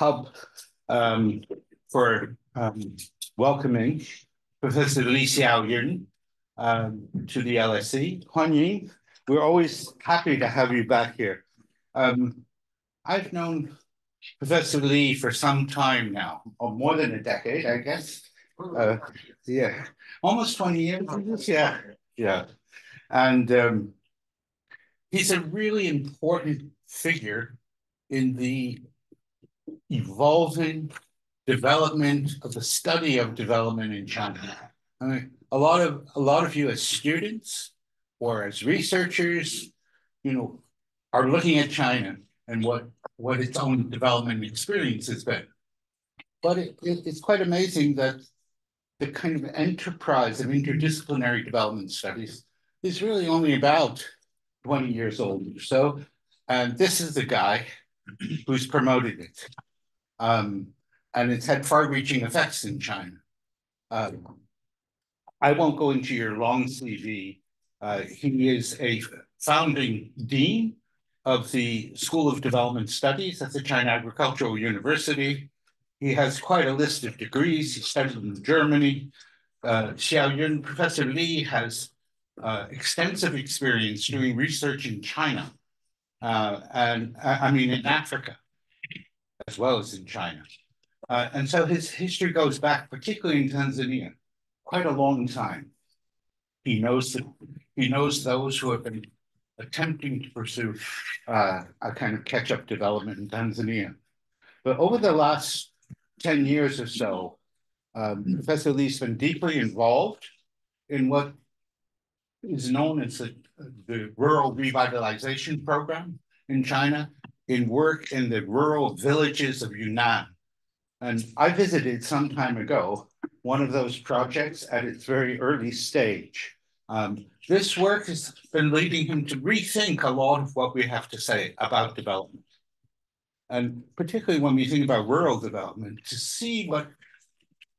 hub um, for um, welcoming Professor Li Xiaoyun um, to the LSE. Huan Ying, we're always happy to have you back here. Um, I've known Professor Li for some time now, or more than a decade, I guess. Uh, yeah, almost 20 years. Yeah, yeah. And um, he's a really important figure in the evolving development of the study of development in China. I mean, a lot of a lot of you as students or as researchers, you know, are looking at China and what what its own development experience has been. But it, it, it's quite amazing that the kind of enterprise of interdisciplinary development studies is really only about 20 years old or so. And this is the guy who's promoted it. Um, and it's had far-reaching effects in China. Um, I won't go into your long CV. Uh, he is a founding dean of the School of Development Studies at the China Agricultural University. He has quite a list of degrees. He studied in Germany. Uh, Xiaoyun, Professor Li has uh, extensive experience doing research in China, uh, and I mean in Africa, as well as in China. Uh, and so his history goes back, particularly in Tanzania, quite a long time. He knows that he knows those who have been attempting to pursue uh, a kind of catch-up development in Tanzania. But over the last 10 years or so, um, Professor Lee's been deeply involved in what is known as the, the Rural Revitalization Program in China, in work in the rural villages of Yunnan. And I visited some time ago one of those projects at its very early stage. Um, this work has been leading him to rethink a lot of what we have to say about development. And particularly when we think about rural development, to see what,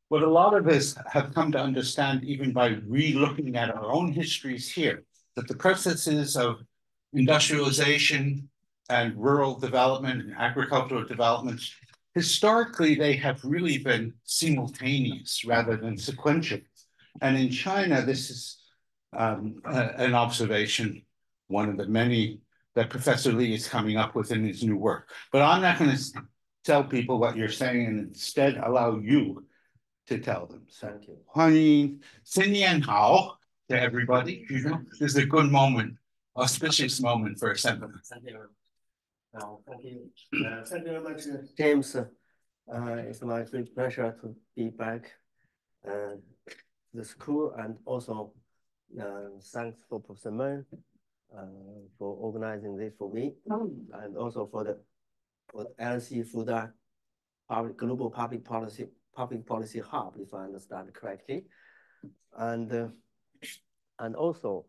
what a lot of us have come to understand even by re-looking at our own histories here, that the processes of industrialization and rural development and agricultural development, historically, they have really been simultaneous rather than sequential. And in China, this is um, an observation, one of the many that Professor Li is coming up with in his new work. But I'm not going to tell people what you're saying and instead allow you to tell them. So, Thank you. 欢迎新年好 to everybody. You know, this is a good moment, auspicious moment for a seminar. Thank you. Uh, thank you. Very much, James. Uh, it's my great pleasure to be back uh, the school and also uh, thanks for Professor Meng uh, for organizing this for me and also for the for the LSE Fudan public, Global Public Policy Public Policy Hub, if I understand correctly. And uh, and also,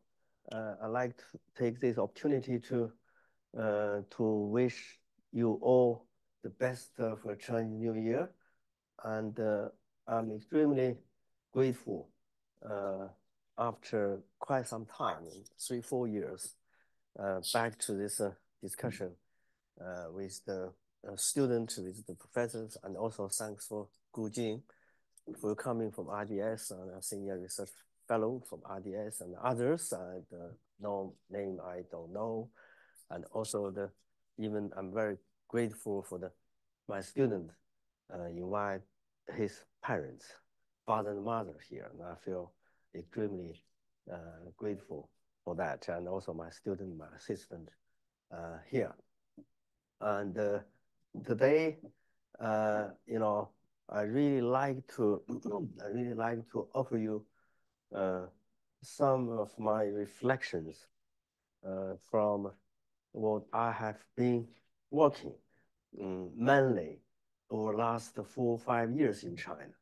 uh, I'd like to take this opportunity to to wish you all the best uh, for Chinese New Year. And uh, I'm extremely grateful uh, after quite some time, three, four years, uh, back to this uh, discussion uh, with the uh, students, with the professors, and also thanks for Gu Jing for coming from IDS and a senior research fellow from IDS and others, and uh, no name I don't know. And also the, even I'm very grateful for the, my student uh, invite his parents, father and mother here, and I feel extremely uh, grateful for that, and also my student, my assistant uh, here. And uh, today, uh, you know, I really like to, I really like to offer you uh, some of my reflections uh, from what I have been working um, mainly over the last four or five years in China.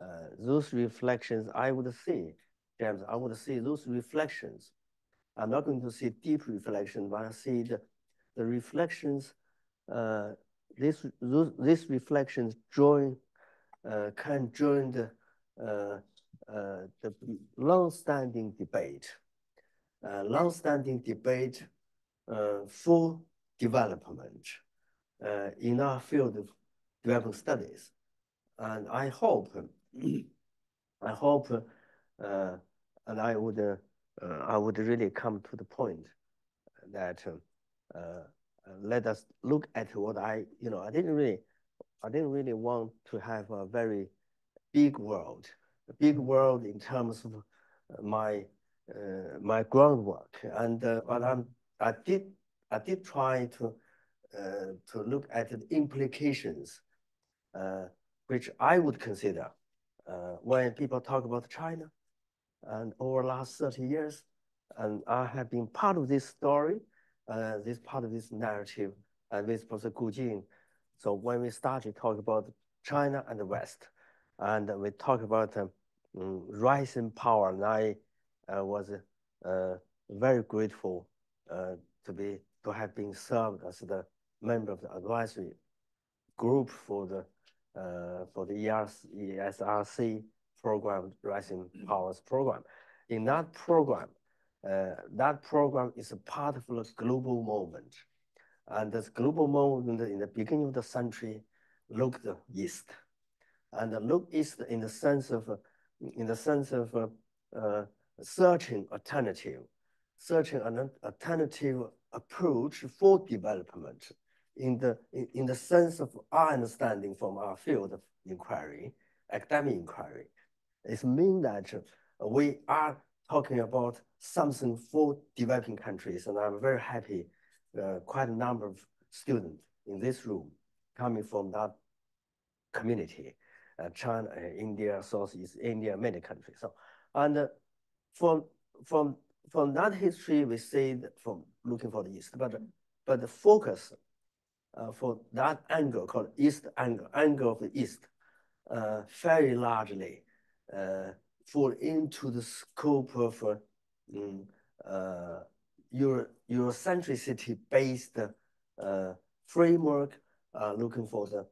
Uh, those reflections I would say James, I would say those reflections. I'm not going to say deep reflection, but I see the, the reflections, uh, this, these reflections join, uh, can join the, uh, uh, the long-standing debate, uh, long-standing debate uh, for development uh, in our field of development studies. And I hope, I hope, uh, and I would, uh, I would really come to the point that uh, let us look at what I, you know, I didn't really, I didn't really want to have a very big world, a big world in terms of my uh, my groundwork. And uh, but I'm, I did I did try to uh, to look at the implications, uh, which I would consider uh, when people talk about China. And over the last 30 years, and I have been part of this story, uh, this part of this narrative, and with Professor Gu Jing. So when we started talking about China and the West, and we talk about um, rising power, and I uh, was uh, very grateful Uh, to be to have been served as the member of the advisory group for the uh, for the ESRC program, Rising Powers program. In that program, uh, that program is a part of the global movement. And this global movement in the beginning of the century looked east. And look east in the sense of, in the sense of uh, searching alternative, searching an alternative approach for development in the, in, in the sense of our understanding from our field of inquiry, academic inquiry. It means that we are talking about something for developing countries, and I'm very happy uh, quite a number of students in this room coming from that community, uh, China, uh, India, Southeast India, many countries. So, and uh, from from from that history, we see from looking for the East, but but the focus uh, for that angle called East angle, angle of the East, uh, very largely uh, fall into the scope of um, Euro Eurocentricity-based uh, framework, looking for the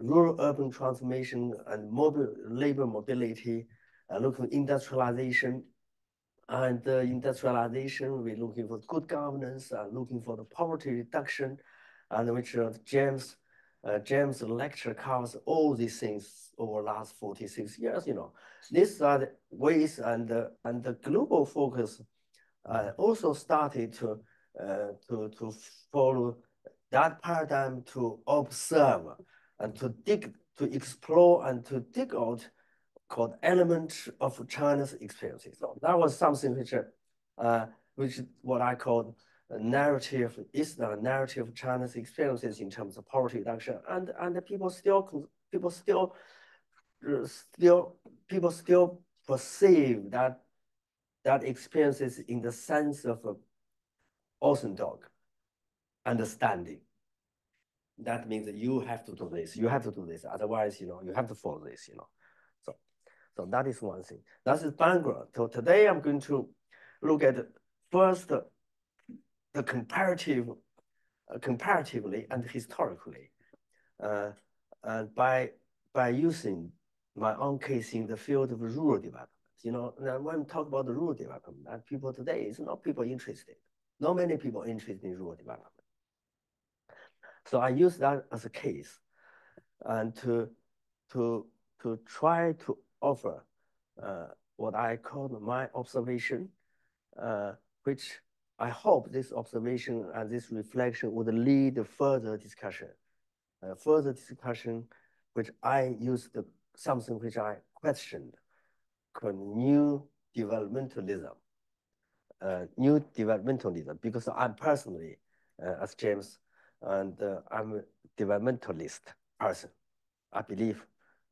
rural-urban transformation and mobile labor mobility, looking for industrialization, and uh, industrialization, we're looking for good governance, uh, looking for the poverty reduction, and which uh, James, uh, James' lecture covers all these things over the last 46 years, you know. These are the ways and, uh, and the global focus uh, also started to, uh, to, to follow that paradigm to observe and to dig, to explore and to dig out called Element of China's Experiences. So that was something which, uh, which what I call a narrative, is the narrative of China's experiences in terms of poverty reduction. And, and people still, people still, still, people still perceive that, that experiences in the sense of a orthodox understanding. That means that you have to do this, you have to do this. Otherwise, you know, you have to follow this, you know. So that is one thing. That is background. So today I'm going to look at first the comparative, uh, comparatively and historically, uh, and by by using my own case in the field of rural development. You know, when we talk about the rural development, and people today is not people interested. Not many people interested in rural development. So I use that as a case, and to to to try to offer uh, what I call my observation, uh, which I hope this observation and this reflection would lead further discussion, uh, further discussion, which I used something which I questioned, called new developmentalism. Uh, new developmentalism, because I'm personally, uh, as James, and I'm a developmentalist person. I believe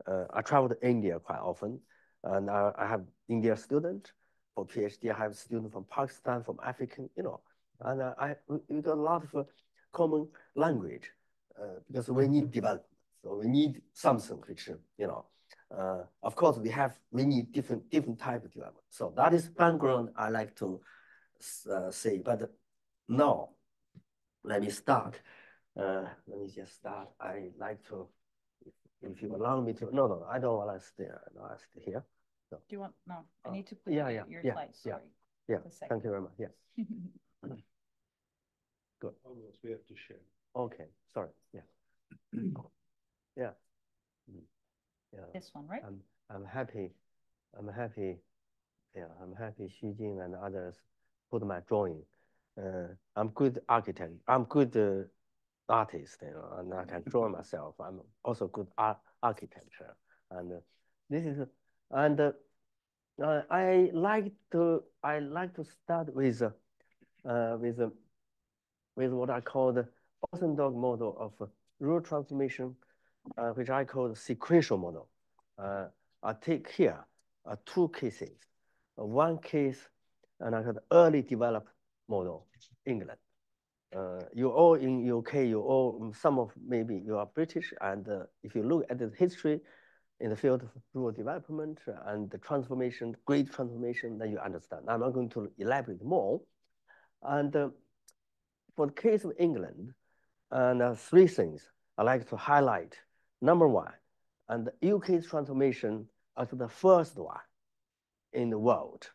uh, I travel to India quite often, and I, I have India student for PhD. I have student from Pakistan, from African, you know, and uh, I we got a lot of uh, common language uh, because we need development. So we need something which you know. Uh, of course, we have need different different type of development. So that is background I like to uh, say. But now, let me start. let me just start. I like to if you allow me to, no, no, I don't want to stay, no, I stay here. Do you want, no, I need to put yeah, yeah, your yeah, slide, yeah, sorry. Yeah, thank you very much, yes. Good, Almost, we have to share. okay, sorry, yeah. Yeah. Mm. Yeah. This one, right? I'm, I'm happy. I'm happy. Yeah, I'm happy Xu Jing and others put my drawing. Uh, I'm good architect. I'm good uh, artist, you know, and I can draw myself. I'm also good art architecture. And uh, this is, and uh, I like to, I like to start with, uh, with, uh, with what I call the orthodox model of rural transformation, uh, which I call the sequential model. Uh, I take here uh, two cases. Uh, one case, and I the early developed model, England. Uh, you all in UK, you all, some of maybe you are British, and uh, if you look at the history in the field of rural development and the transformation, great transformation, then you understand. I'm not going to elaborate more. And uh, for the case of England, and uh, three things I like to highlight. Number one, and the UK's transformation as the first one in the world,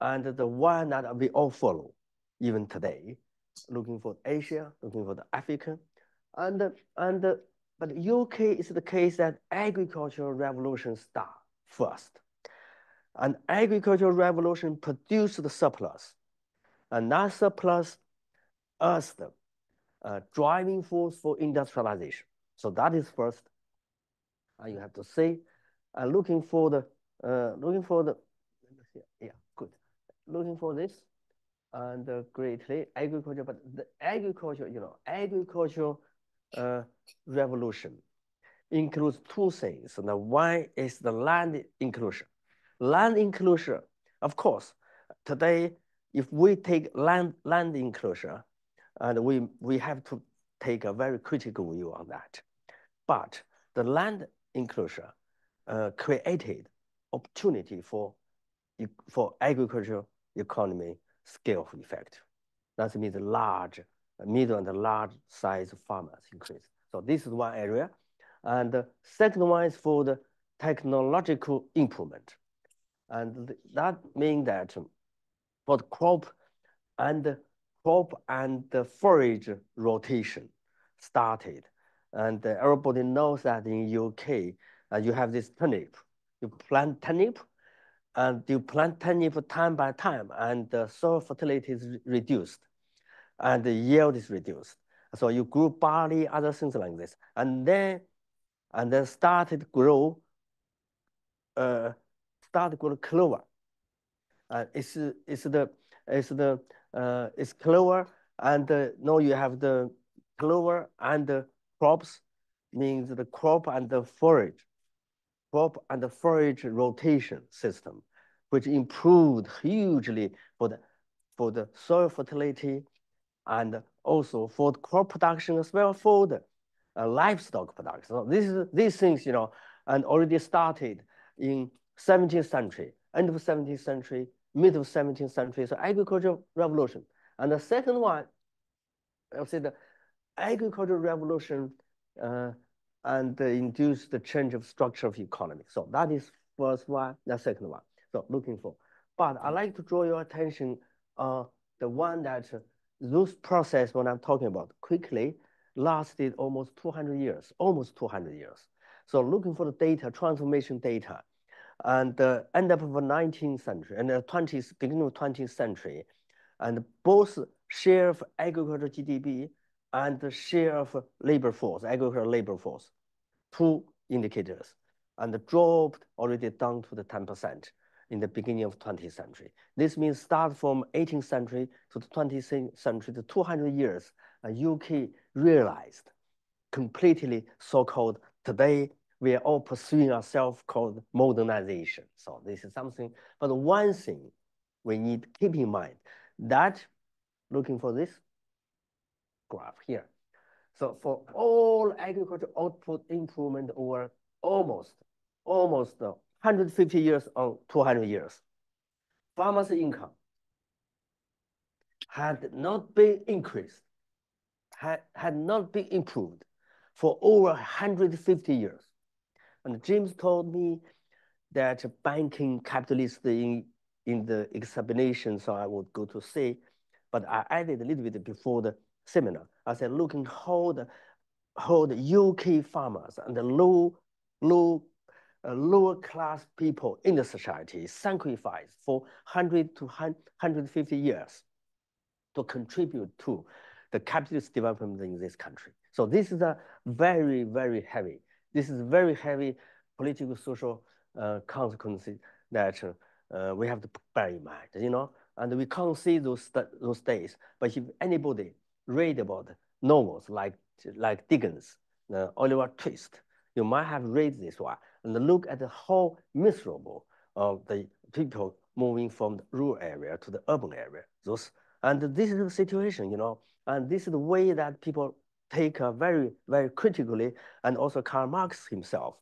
and the one that we all follow even today, looking for Asia, looking for the African, and and but UK is the case that agricultural revolution start first, and agricultural revolution produced the surplus, and that surplus as the uh, driving force for industrialization. So that is first. And you have to say, uh, looking for the, uh, looking for the, yeah, good. Looking for this and greatly agriculture, but the agriculture, you know, agricultural uh, revolution includes two things. And one is the land enclosure. Land enclosure, of course, today, if we take land, land enclosure, and we, we have to take a very critical view on that. But the land enclosure uh, created opportunity for, for agricultural economy scale effect. That means large, middle and large size farmers increase. So this is one area. And the second one is for the technological improvement. And that means that for the crop and crop and the forage rotation started. And everybody knows that in UK, uh, you have this turnip. You plant turnip, and you plant turnip time by time, and the soil fertility is reduced, and the yield is reduced. So you grew barley, other things like this, and then, and then started grow, uh, started grow clover. Uh, it's it's the it's the uh, it's clover, and uh, now you have the clover and the crops, means the crop and the forage, crop and the forage rotation system, which improved hugely for the for the soil fertility and also for the crop production as well for the uh, livestock production. So this is these things, you know, and already started in 17th century, end of 17th century, mid of 17th century, so agricultural revolution. And the second one, I would say the agricultural revolution uh, and induced the change of structure of economy. So that is first one, the second one. So looking for. But I'd like to draw your attention uh, the one that uh, those process when I'm talking about quickly lasted almost 200 years, almost 200 years. So looking for the data, transformation data, and uh, end up of the 19th century and the 20th, beginning of 20th century, and both share of agricultural GDP and the share of labor force, agricultural labor force, two indicators, and dropped already down to the 10% in the beginning of 20th century. This means start from 18th century to the 20th century, the 200 years, UK realized completely so-called today we are all pursuing ourselves called modernization. So this is something, but one thing we need to keep in mind that looking for this graph here. So for all agricultural output improvement over almost, almost uh, 150 years or 200 years, farmers' income had not been increased, had, had not been improved for over 150 years. And James told me that banking capitalist in, in the explanation, so I would go to say, but I added a little bit before the seminar. I said, looking how the hold UK farmers and the low, low, uh, lower class people in the society sacrifice for 100 to 150 years to contribute to the capitalist development in this country. So this is a very, very heavy, this is very heavy political social uh, consequences that uh, we have to bear in mind, you know, and we can't see those, those days. But if anybody read about novels like, like Dickens, uh, Oliver Twist, you might have read this one and look at the how miserable of the people moving from the rural area to the urban area. Those, and this is the situation, you know, and this is the way that people take uh, very, very critically, and also Karl Marx himself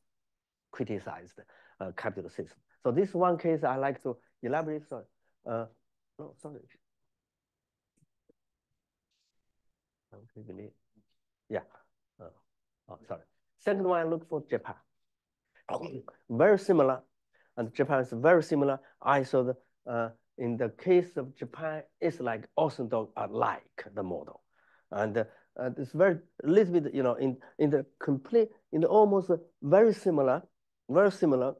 criticized uh, capital system. So this one case I like to elaborate. Sorry, uh, no, sorry. Okay, yeah. Uh, oh, sorry. Second one, I look for Japan. very similar, and Japan is very similar. I saw the uh, in the case of Japan, it's like orthodox like the model, and uh, it's very a little bit, you know, in in the complete, in the almost very similar, very similar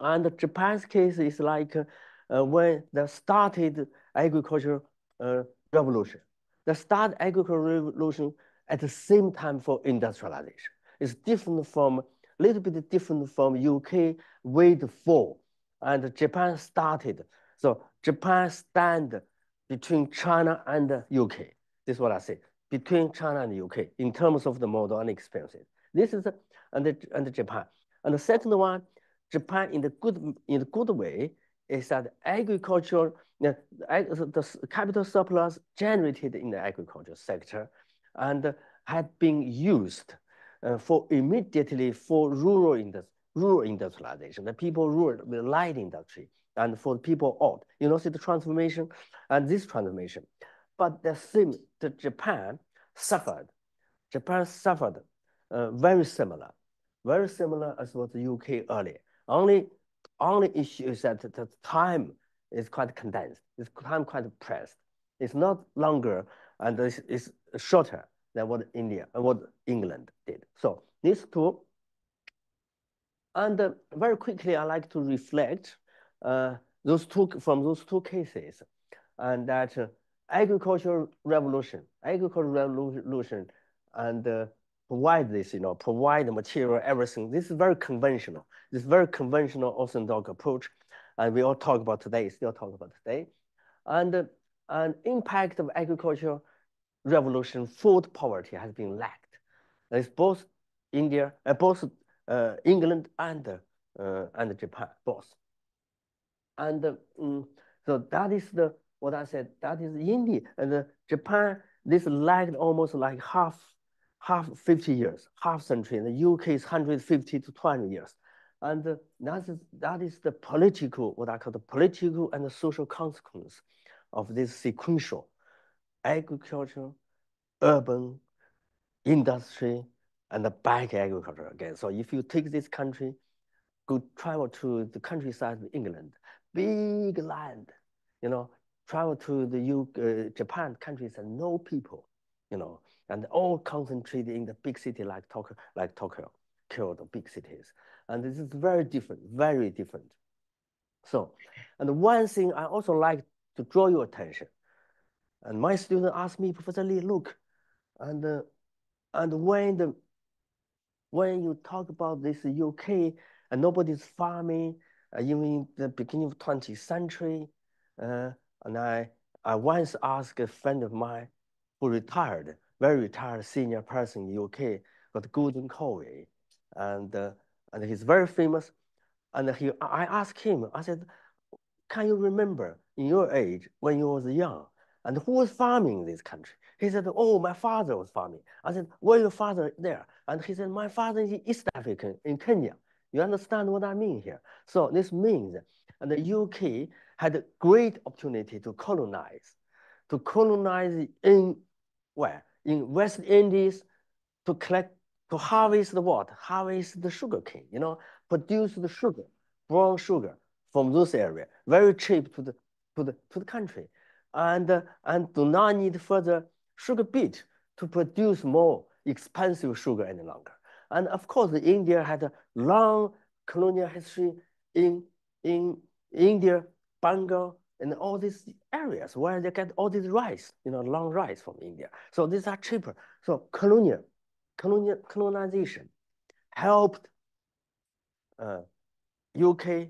and Japan's case is like uh, when they started agricultural uh, revolution. The start agricultural revolution at the same time for industrialization. It's different from, a little bit different from UK wave four. And Japan started. So Japan stand between China and UK. This is what I say, between China and UK in terms of the model and experiences. This is and, and Japan. And the second one Japan in the good in the good way is that agriculture, the, the capital surplus generated in the agriculture sector and had been used uh, for immediately for rural, industri rural industrialization, the people rural, the light industry, and for the people out. You know, see the transformation and this transformation. But the same, the Japan suffered. Japan suffered uh, very similar, very similar as was the UK earlier. Only, only issue is that the time is quite condensed. It's time quite pressed. It's not longer and it's, it's shorter than what India and what England did. So these two, and uh, very quickly, I like to reflect uh, those two from those two cases, and that uh, agricultural revolution, agricultural revolution, and uh, provide this, you know, provide the material, everything. This is very conventional. This very conventional orthodox approach. And we all talk about today, still talk about today. And an impact of agricultural revolution, food poverty has been lacked. It's both India, uh, both uh, England and uh, and Japan, both. And um, so that is the what I said. That is India and Japan. This lagged almost like half half 50 years, half century, the UK is 150 to 20 years. And that is, that is the political, what I call the political and the social consequence of this sequential agriculture, urban, industry, and the back agriculture again. So if you take this country, go travel to the countryside of England, big land, you know, travel to the uh, Japan countries and no people, you know, and all concentrated in the big city like Tokyo, like Tokyo, Kyoto, big cities. And this is very different, very different. So, and one thing I also like to draw your attention, and my student asked me, Professor Lee, look, and uh, and when the when you talk about this UK and nobody's farming, uh, even in the beginning of 20th century, uh, and I I once asked a friend of mine who retired, very retired senior person in UK called Gordon Conway, and uh, and he's very famous. And he, I asked him, I said, can you remember in your age when you was young, and who was farming in this country? He said, oh, my father was farming. I said, where your father there? And he said, my father is East African in Kenya. You understand what I mean here? So this means and the UK had a great opportunity to colonize, to colonize in where? in West Indies to collect, to harvest the what? Harvest the sugar cane, you know, produce the sugar, brown sugar from those area, very cheap to the, to the, to the country. And, uh, and do not need further sugar beet to produce more expensive sugar any longer. And of course, India had a long colonial history in, in India, Bengal, and all these areas where they get all this rice, you know, long rice from India. So these are cheaper. So colonial colonization helped uh, UK,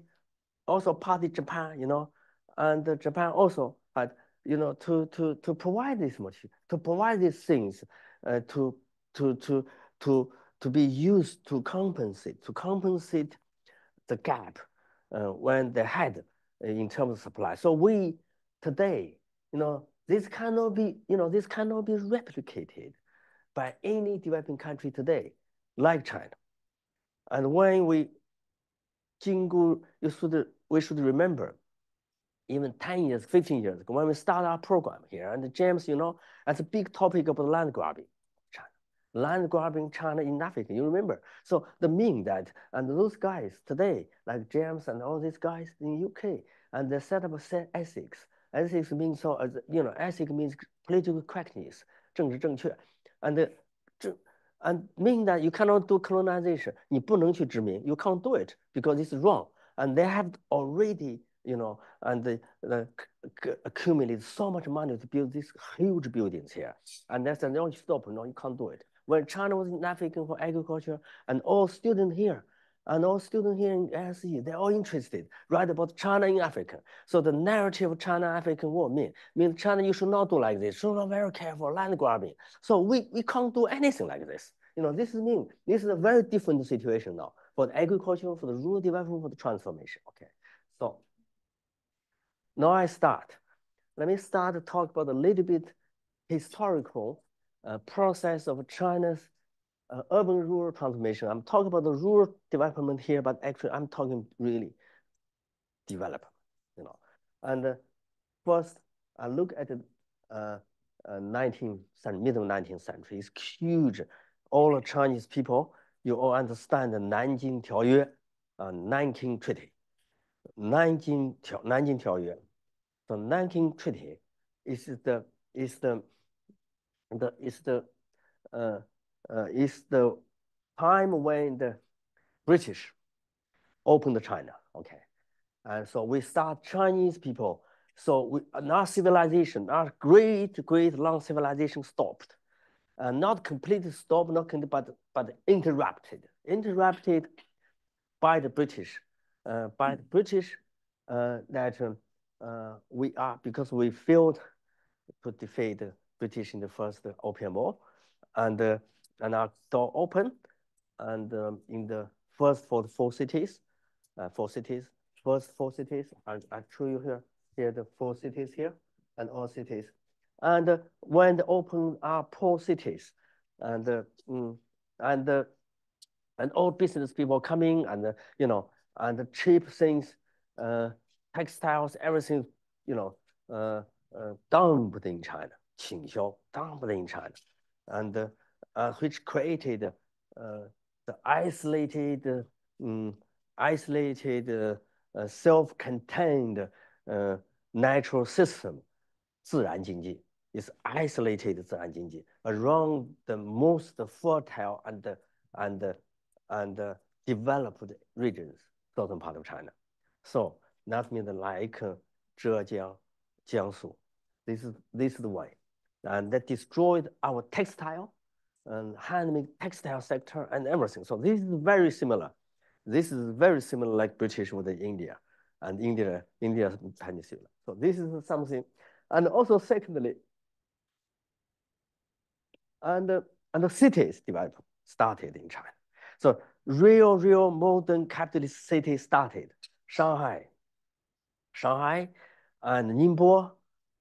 also partly Japan, you know, and Japan also had, you know, to to to provide this material, to provide these things, uh, to to to to to be used to compensate, to compensate the gap uh, when they had in terms of supply. So we today, you know, this cannot be, you know, this cannot be replicated by any developing country today, like China. And when we, Jingu, you should, we should remember, even 10 years, 15 years ago, when we started our program here, and James, you know, that's a big topic about land grabbing land grabbing China in Africa. You remember? So the mean that, and those guys today, like James and all these guys in UK, and they set up a ethics. Ethics means so, as you know, ethics means political correctness, 政治正确, and the, and mean that you cannot do colonization. 你不能去殖民. You can't do it because it's wrong. And they have already, you know, and the, the accumulated so much money to build these huge buildings here. And that's the only stop. No, you can't do it when China was in Africa for agriculture, and all students here, and all students here in LSE, they're all interested, write about China in Africa. So the narrative of China-African war mean, means China, you should not do like this, should not very careful, land grabbing. So we, we can't do anything like this. You know, this is mean, this is a very different situation now for the agriculture, for the rural development, for the transformation, okay? So now I start. Let me start to talk about a little bit historical uh, process of China's uh, urban-rural transformation. I'm talking about the rural development here, but actually I'm talking really develop, you know. And uh, first, I look at the uh, uh, 19th century, middle 19th century. It's huge. All the Chinese people, you all understand the Nanjing Tiaoyue, uh, Nanking Treaty. Nanjing, Nanjing Tiaoyue. The Nanking Treaty is the, is the, the is the, uh, uh, is the time when the British opened China. Okay, and so we start Chinese people. So we, our civilization, our great, great long civilization stopped. Uh, not completely stopped, not completely, but, but interrupted. Interrupted by the British. Uh, by the British uh, that uh, we are, because we failed to defeat the British in the first Opium War, and uh, and our door open, and um, in the first for four cities, uh, four cities, first four cities. I I show you here here the four cities here and all cities, and uh, when they open our poor cities, and uh, mm, and uh, and all business people coming and uh, you know and the cheap things, uh, textiles, everything, you know, uh, uh, dumped in China. 倾销 dumping China, and uh, which created uh, the isolated, um, isolated, uh, self-contained uh, natural system, 自然经济 is isolated 自然经济 around the most fertile and and and developed regions, southern part of China. So that means like Zhejiang, Jiangsu. This is this is the way and that destroyed our textile and handmade textile sector and everything. So this is very similar. This is very similar like British with India and India, India peninsula. So this is something. And also secondly, and, uh, and the cities developed, started in China. So real, real modern capitalist city started. Shanghai, Shanghai and Ningbo,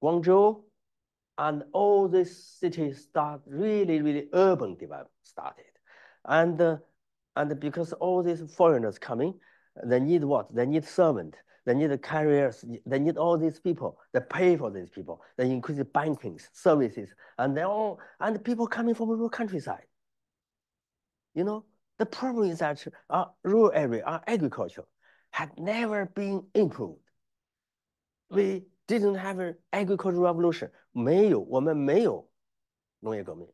Guangzhou, and all these cities start really, really urban development started. And, uh, and because all these foreigners coming, they need what? They need servant, they need carriers, they need all these people. They pay for these people. They increase the banking services, and they all and people coming from rural countryside. You know, the problem is that our rural area, our agriculture, had never been improved. We didn't have an agricultural revolution，没有，我们没有农业革命。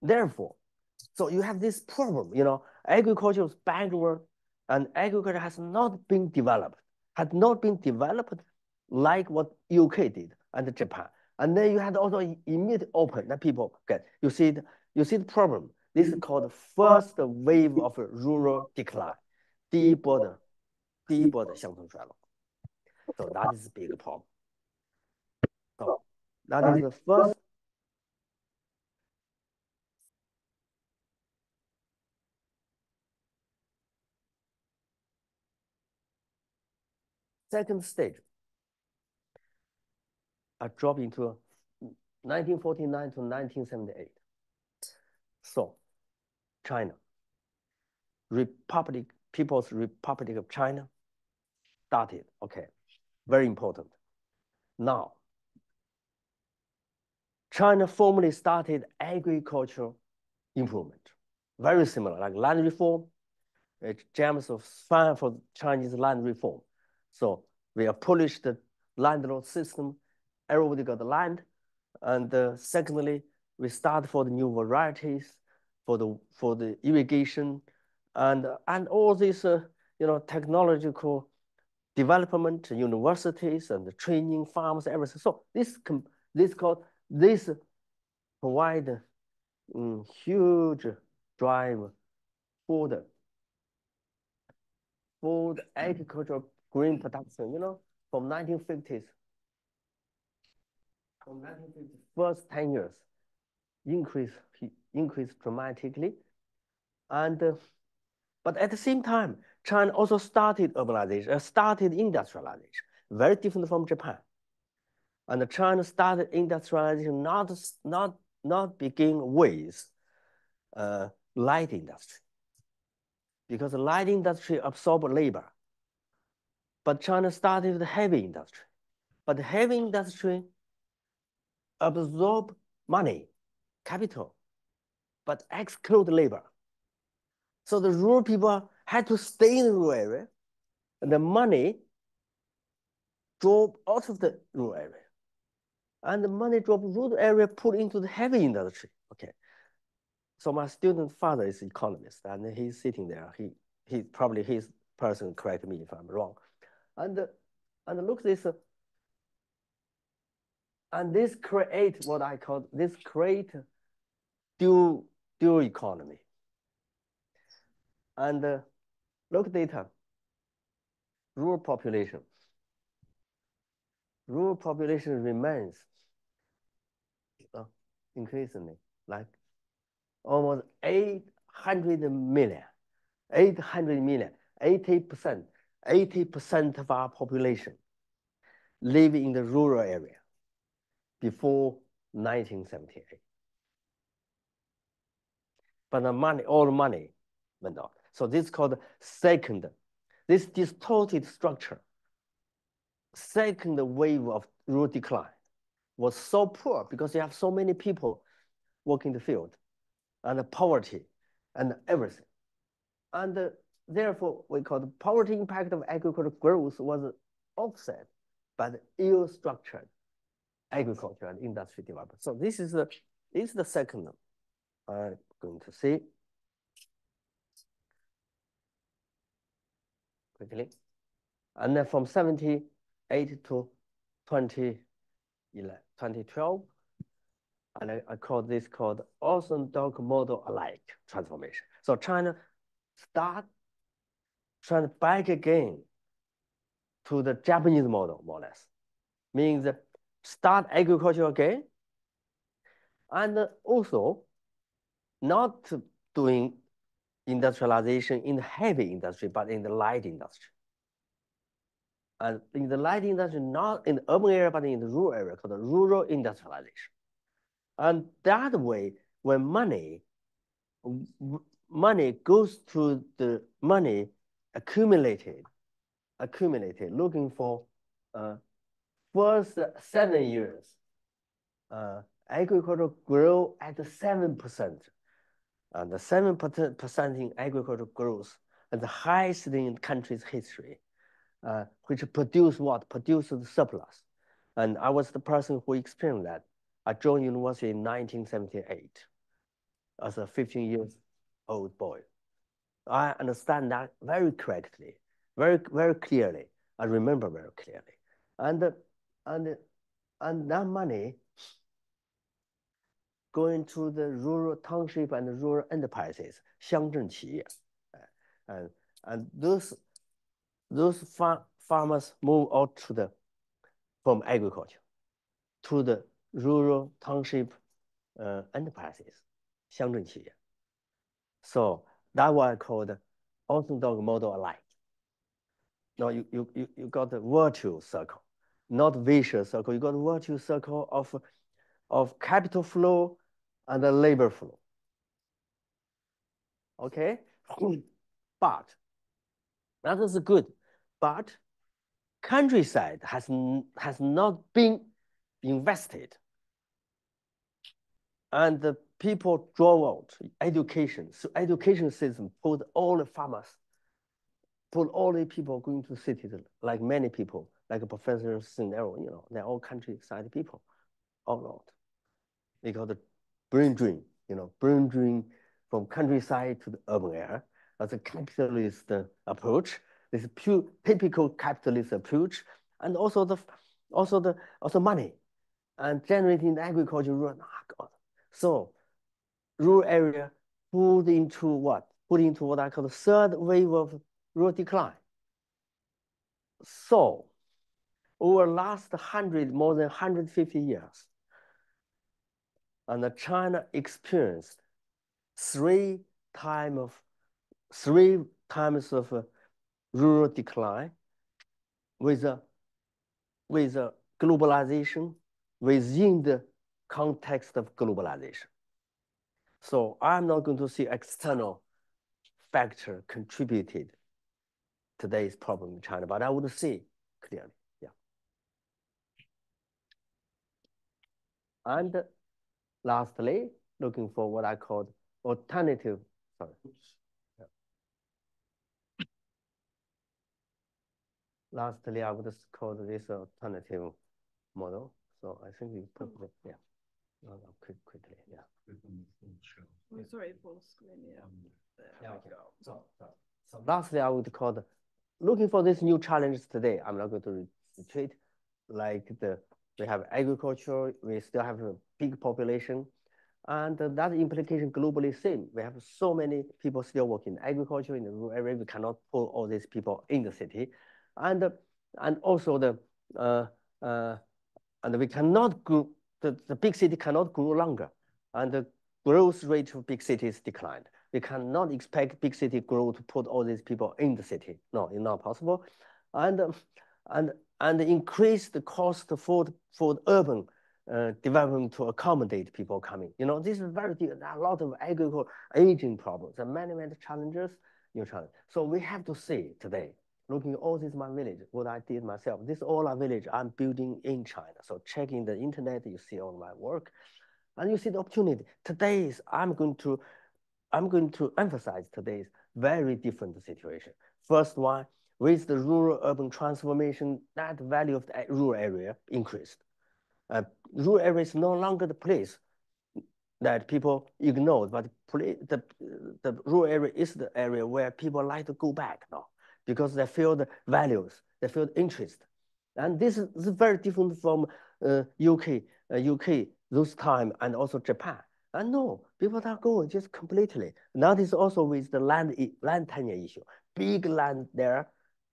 Therefore, so you have this problem, you know, agriculture is backward and agriculture has not been developed, had not been developed like what UK did and Japan. And then you had also immediate open that people get. You see, the, you see the problem. This is called first wave of rural decline. 第一波的第一波的乡村衰落。 So that is a big problem. So that is the first second stage, a drop into 1949 to 1978. So China, Republic, People's Republic of China started, okay, very important. Now, China formally started agricultural improvement, very similar, like land reform, it's gems of fun for Chinese land reform. So we abolished the landlord system, everybody got the land. And uh, secondly, we start for the new varieties, for the for the irrigation, and and all these uh, you know technological development, universities and the training farms, everything. So this this called this provide um, huge drive for the for the agricultural grain production, you know, from 1950s. From 1950s, first 10 years, increase, increase dramatically. And, uh, but at the same time, China also started urbanization, uh, started industrialization, very different from Japan. And China started industrialization not, not, not begin with uh, light industry, because the light industry absorb labor. But China started the heavy industry. But the heavy industry absorb money, capital, but exclude labor. So the rural people had to stay in the rural area, and the money drove out of the rural area. And the money drove rural area put into the heavy industry. Okay. So my student father is economist, and he's sitting there. He he probably his person correct me if I'm wrong. And and look this, and this create what I call this create dual dual economy. And uh, look data, rural population. Rural population remains uh, increasingly like almost 800 million, 800 million, 80%, 80% of our population live in the rural area before 1978. But the money, all the money went out. So this is called second, this distorted structure, second wave of rural decline was so poor because you have so many people working the field and the poverty and everything. And uh, therefore, we call the poverty impact of agricultural growth was offset by the ill-structured agriculture and industry development. So this is the, this is the second I'm going to see. Quickly. And then from 78 to 2011, 2012, and I, I call this called orthodox model alike transformation. So China start trying back again to the Japanese model, more or less. Means start agriculture again, and also not doing industrialization in the heavy industry, but in the light industry. And in the light industry, not in the urban area, but in the rural area, called the rural industrialization. And that way, when money, money goes to the money accumulated, accumulated, looking for uh, first seven years, uh, agriculture grow at 7%. And the 7% in agricultural growth and the highest in the country's history, uh, which produce what? Produce the surplus. And I was the person who experienced that. I joined university in 1978. as a 15 years old boy. I understand that very correctly, very, very clearly. I remember very clearly. And, and, and that money going to the rural township and rural enterprises, 乡镇企业. And, and those, those far, farmers move out to the, from agriculture to the rural township uh, enterprises, 乡镇企业. So that what I call the orthodox model alike. Now you, you, you, you got the virtuous circle, not vicious circle. You got the virtuous circle of, of capital flow and the labor flow. Okay, but that is good. But countryside has, has not been invested. And the people draw out education. So education system put all the farmers, put all the people going to cities, like many people, like a Professor Scenario, you know, they're all countryside people, all out. Because the brain drain, you know, brain drain from countryside to the urban area as a capitalist uh, approach. This pure typical capitalist approach, and also the also the also money, and generating the agriculture. Oh so rural area put into what? Put into what I call the third wave of rural decline. So over last 100, more than 150 years, and China experienced three time of three times of uh, rural decline with a with a globalization within the context of globalization. So I'm not going to see external factor contributed today's problem in China, but I would see clearly, yeah. And lastly, looking for what I called alternative, sorry. Yeah. Lastly, I would call this alternative model. So I think you put oh. it, yeah. No, no, quick, quickly, yeah. Oh, sorry, full screen, yeah. There Yeah, okay. go. So, so, so lastly, I would call the, looking for these new challenges today, I'm not going to re- retreat. Like the, we have agriculture, we still have a big population. And that implication globally same. We have so many people still working in agriculture in the rural area. We cannot put all these people in the city. And, and also the, uh, uh, and we cannot grow, the, the big city cannot grow longer. And the growth rate of big cities declined. We cannot expect big city grow to put all these people in the city. No, it's not possible. And, and, and increase the cost for, for urban uh, development to accommodate people coming. You know, this is very, a lot of agricultural aging problems and many, many challenges, new challenge. So we have to see today, looking at all this my village, what I did myself. This all our village I'm building in China. So checking the internet, you see all my work and you see the opportunity. Today's, I'm going to, I'm going to emphasize today's very different situation. First one, with the rural urban transformation, that value of the rural area increased. Uh, rural area is no longer the place that people ignore, but the, the rural area is the area where people like to go back now because they feel the values, they feel the interest. And this is, this is very different from uh, UK, uh, UK those time and also Japan. And no, people are going just completely. Now this also with the land, land tenure issue. Big land there,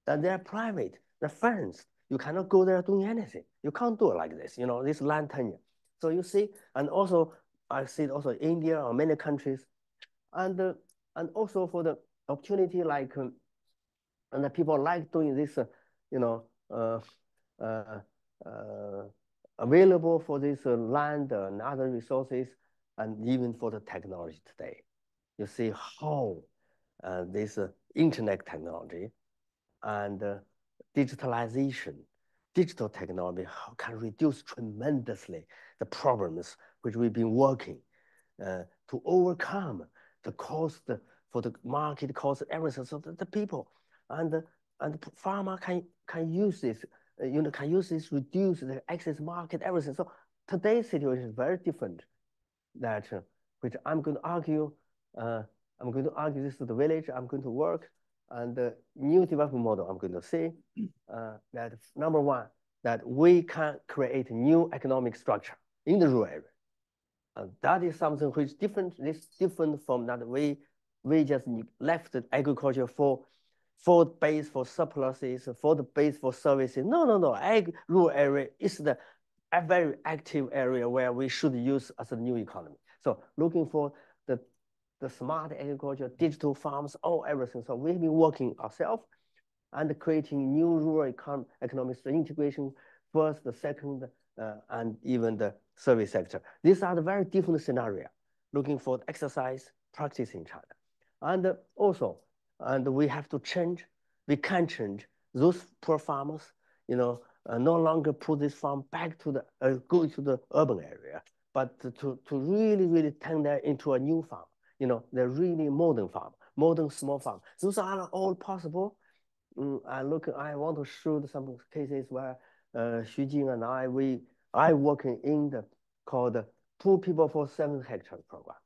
and they're private, they're fenced. You cannot go there doing anything. You can't do it like this, you know, this land tenure. So you see, and also I see also India or many countries, and uh, and also for the opportunity like, um, and the people like doing this, uh, you know, uh, uh, uh available for this uh, land and other resources, and even for the technology today. You see how this internet technology and uh, digitalization, digital technology can reduce tremendously the problems which we've been working uh, to overcome the cost for the market cost, everything. So the, the people and and farmer can can use this, uh, you know, can use this, reduce the access market, everything. So today's situation is very different. That uh, which I'm going to argue, uh, I'm going to argue this is the village I'm going to work, and the new development model I'm going to say uh, that number one, that we can create new economic structure in the rural area. And that is something which different, this different from that we, we just left agriculture for, for base for surpluses, for the base for services. No, no, no, Ag, rural area is the a very active area where we should use as a new economy. So looking for the, smart agriculture, digital farms, all everything. So we've been working ourselves and creating new rural econ economic integration, first, the second, uh, and even the service sector. These are the very different scenario, looking for exercise practice in China. And uh, also, and we have to change, we can change those poor farmers, you know, uh, no longer put this farm back to the, uh, go to the urban area, but to, to really, really turn that into a new farm. You know, the really modern farm, modern small farm. Those are all possible. Mm, I look, I want to show some cases where uh, Xu Jing and I, we, I working in the called Poor People for Seven Hectares program.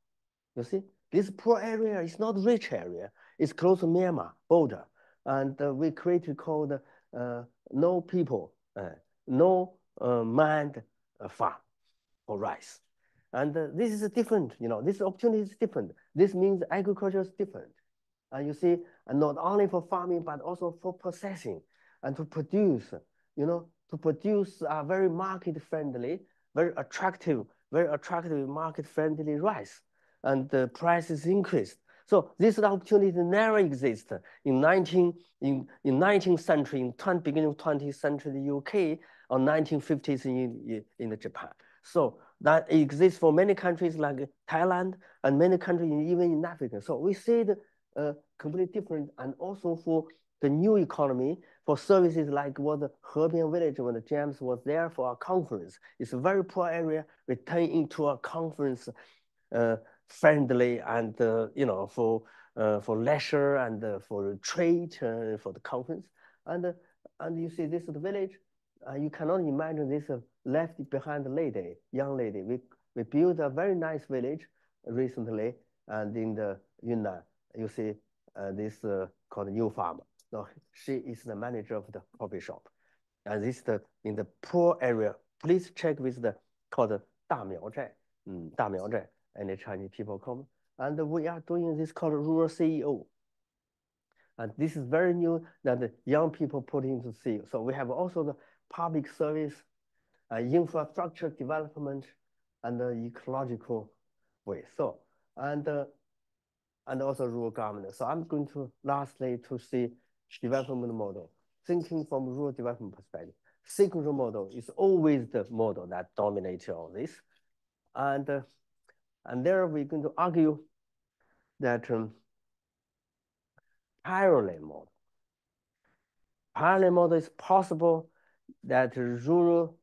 You see, this poor area is not rich area. It's close to Myanmar border. And uh, we created called uh, No People, uh, No uh, Manned uh, Farm for rice. And this is a different, you know, this opportunity is different. This means agriculture is different. And you see, and not only for farming, but also for processing and to produce, you know, to produce a very market friendly, very attractive, very attractive market friendly rice. And the prices increased. So this opportunity never existed in 19 in in 19th century, in 20, beginning of 20th century, the UK or 1950s in, in, in Japan. So that exists for many countries like Thailand and many countries even in Africa. So we see the uh, completely different and also for the new economy for services like what the Hebian village when the James was there for a conference. It's a very poor area. We turn into a conference uh, friendly and uh, you know for uh, for leisure and uh, for trade uh, for the conference. And and you see this is the village. Uh, you cannot imagine this uh, left behind lady, young lady. We we built a very nice village recently, and in the Yunnan, you see uh, this called New Farm. No, she is the manager of the coffee shop. And this is the, in the poor area. Please check with the called Damiaozhai, mm, Damiaozhai, and the Chinese people come. And we are doing this called rural CEO. And this is very new that the young people put into CEO. So we have also the public service, uh, infrastructure development, and the ecological way. So, and, uh, and also rural government. So I'm going to lastly to see development model, thinking from rural development perspective. Sequential model is always the model that dominates all this. And, uh, and there we're going to argue that um, parallel model. Parallel model is possible that rural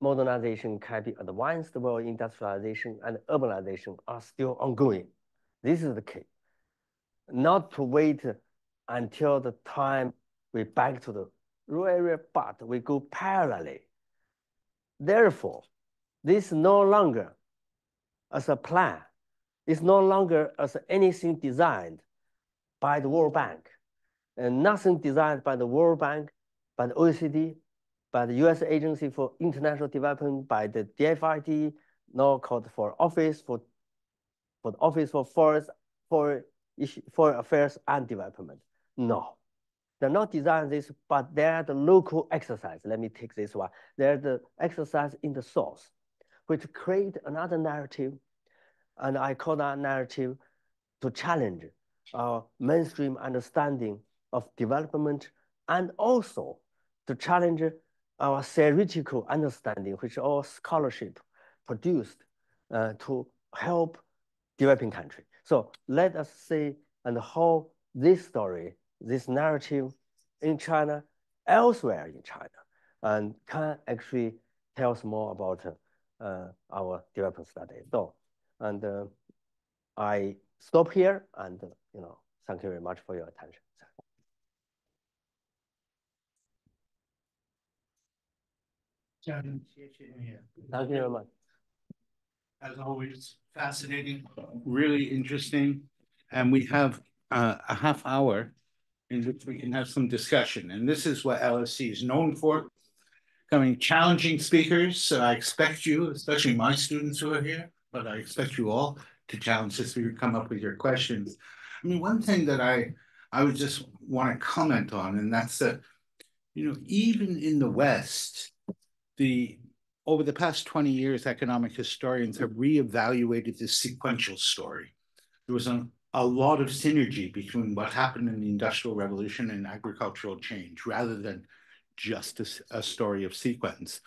modernization can be advanced while industrialization and urbanization are still ongoing. This is the key. Not to wait until the time we back to the rural area, but we go parallelly. Therefore, this no longer as a plan. It's no longer as anything designed by the World Bank and nothing designed by the World Bank, by the OECD, by the US Agency for International Development, by the DFID, now called for Office for, for the Office for Forest, for, for Affairs and Development. No, they're not designed this, but they're the local exercise. Let me take this one. They're the exercise in the source, which create another narrative. And I call that narrative to challenge our mainstream understanding of development and also to challenge our theoretical understanding, which all scholarship produced uh, to help developing country. So let us see and how this story this narrative in China, elsewhere in China, and can actually tell us more about uh, our development study. So, and uh, I stop here and, you know, thank you very much for your attention. Thank you very much. as always, fascinating, really interesting. And we have uh, a half hour in which we can have some discussion. And this is what LSE is known for, coming challenging speakers. So I expect you, especially my students who are here, but I expect you all to challenge us. You come up with your questions. I mean, one thing that I I would just want to comment on, and that's that, you know, even in the West, the over the past 20 years, economic historians have reevaluated the sequential story. There was a, a lot of synergy between what happened in the Industrial Revolution and agricultural change, rather than just a, a story of sequence,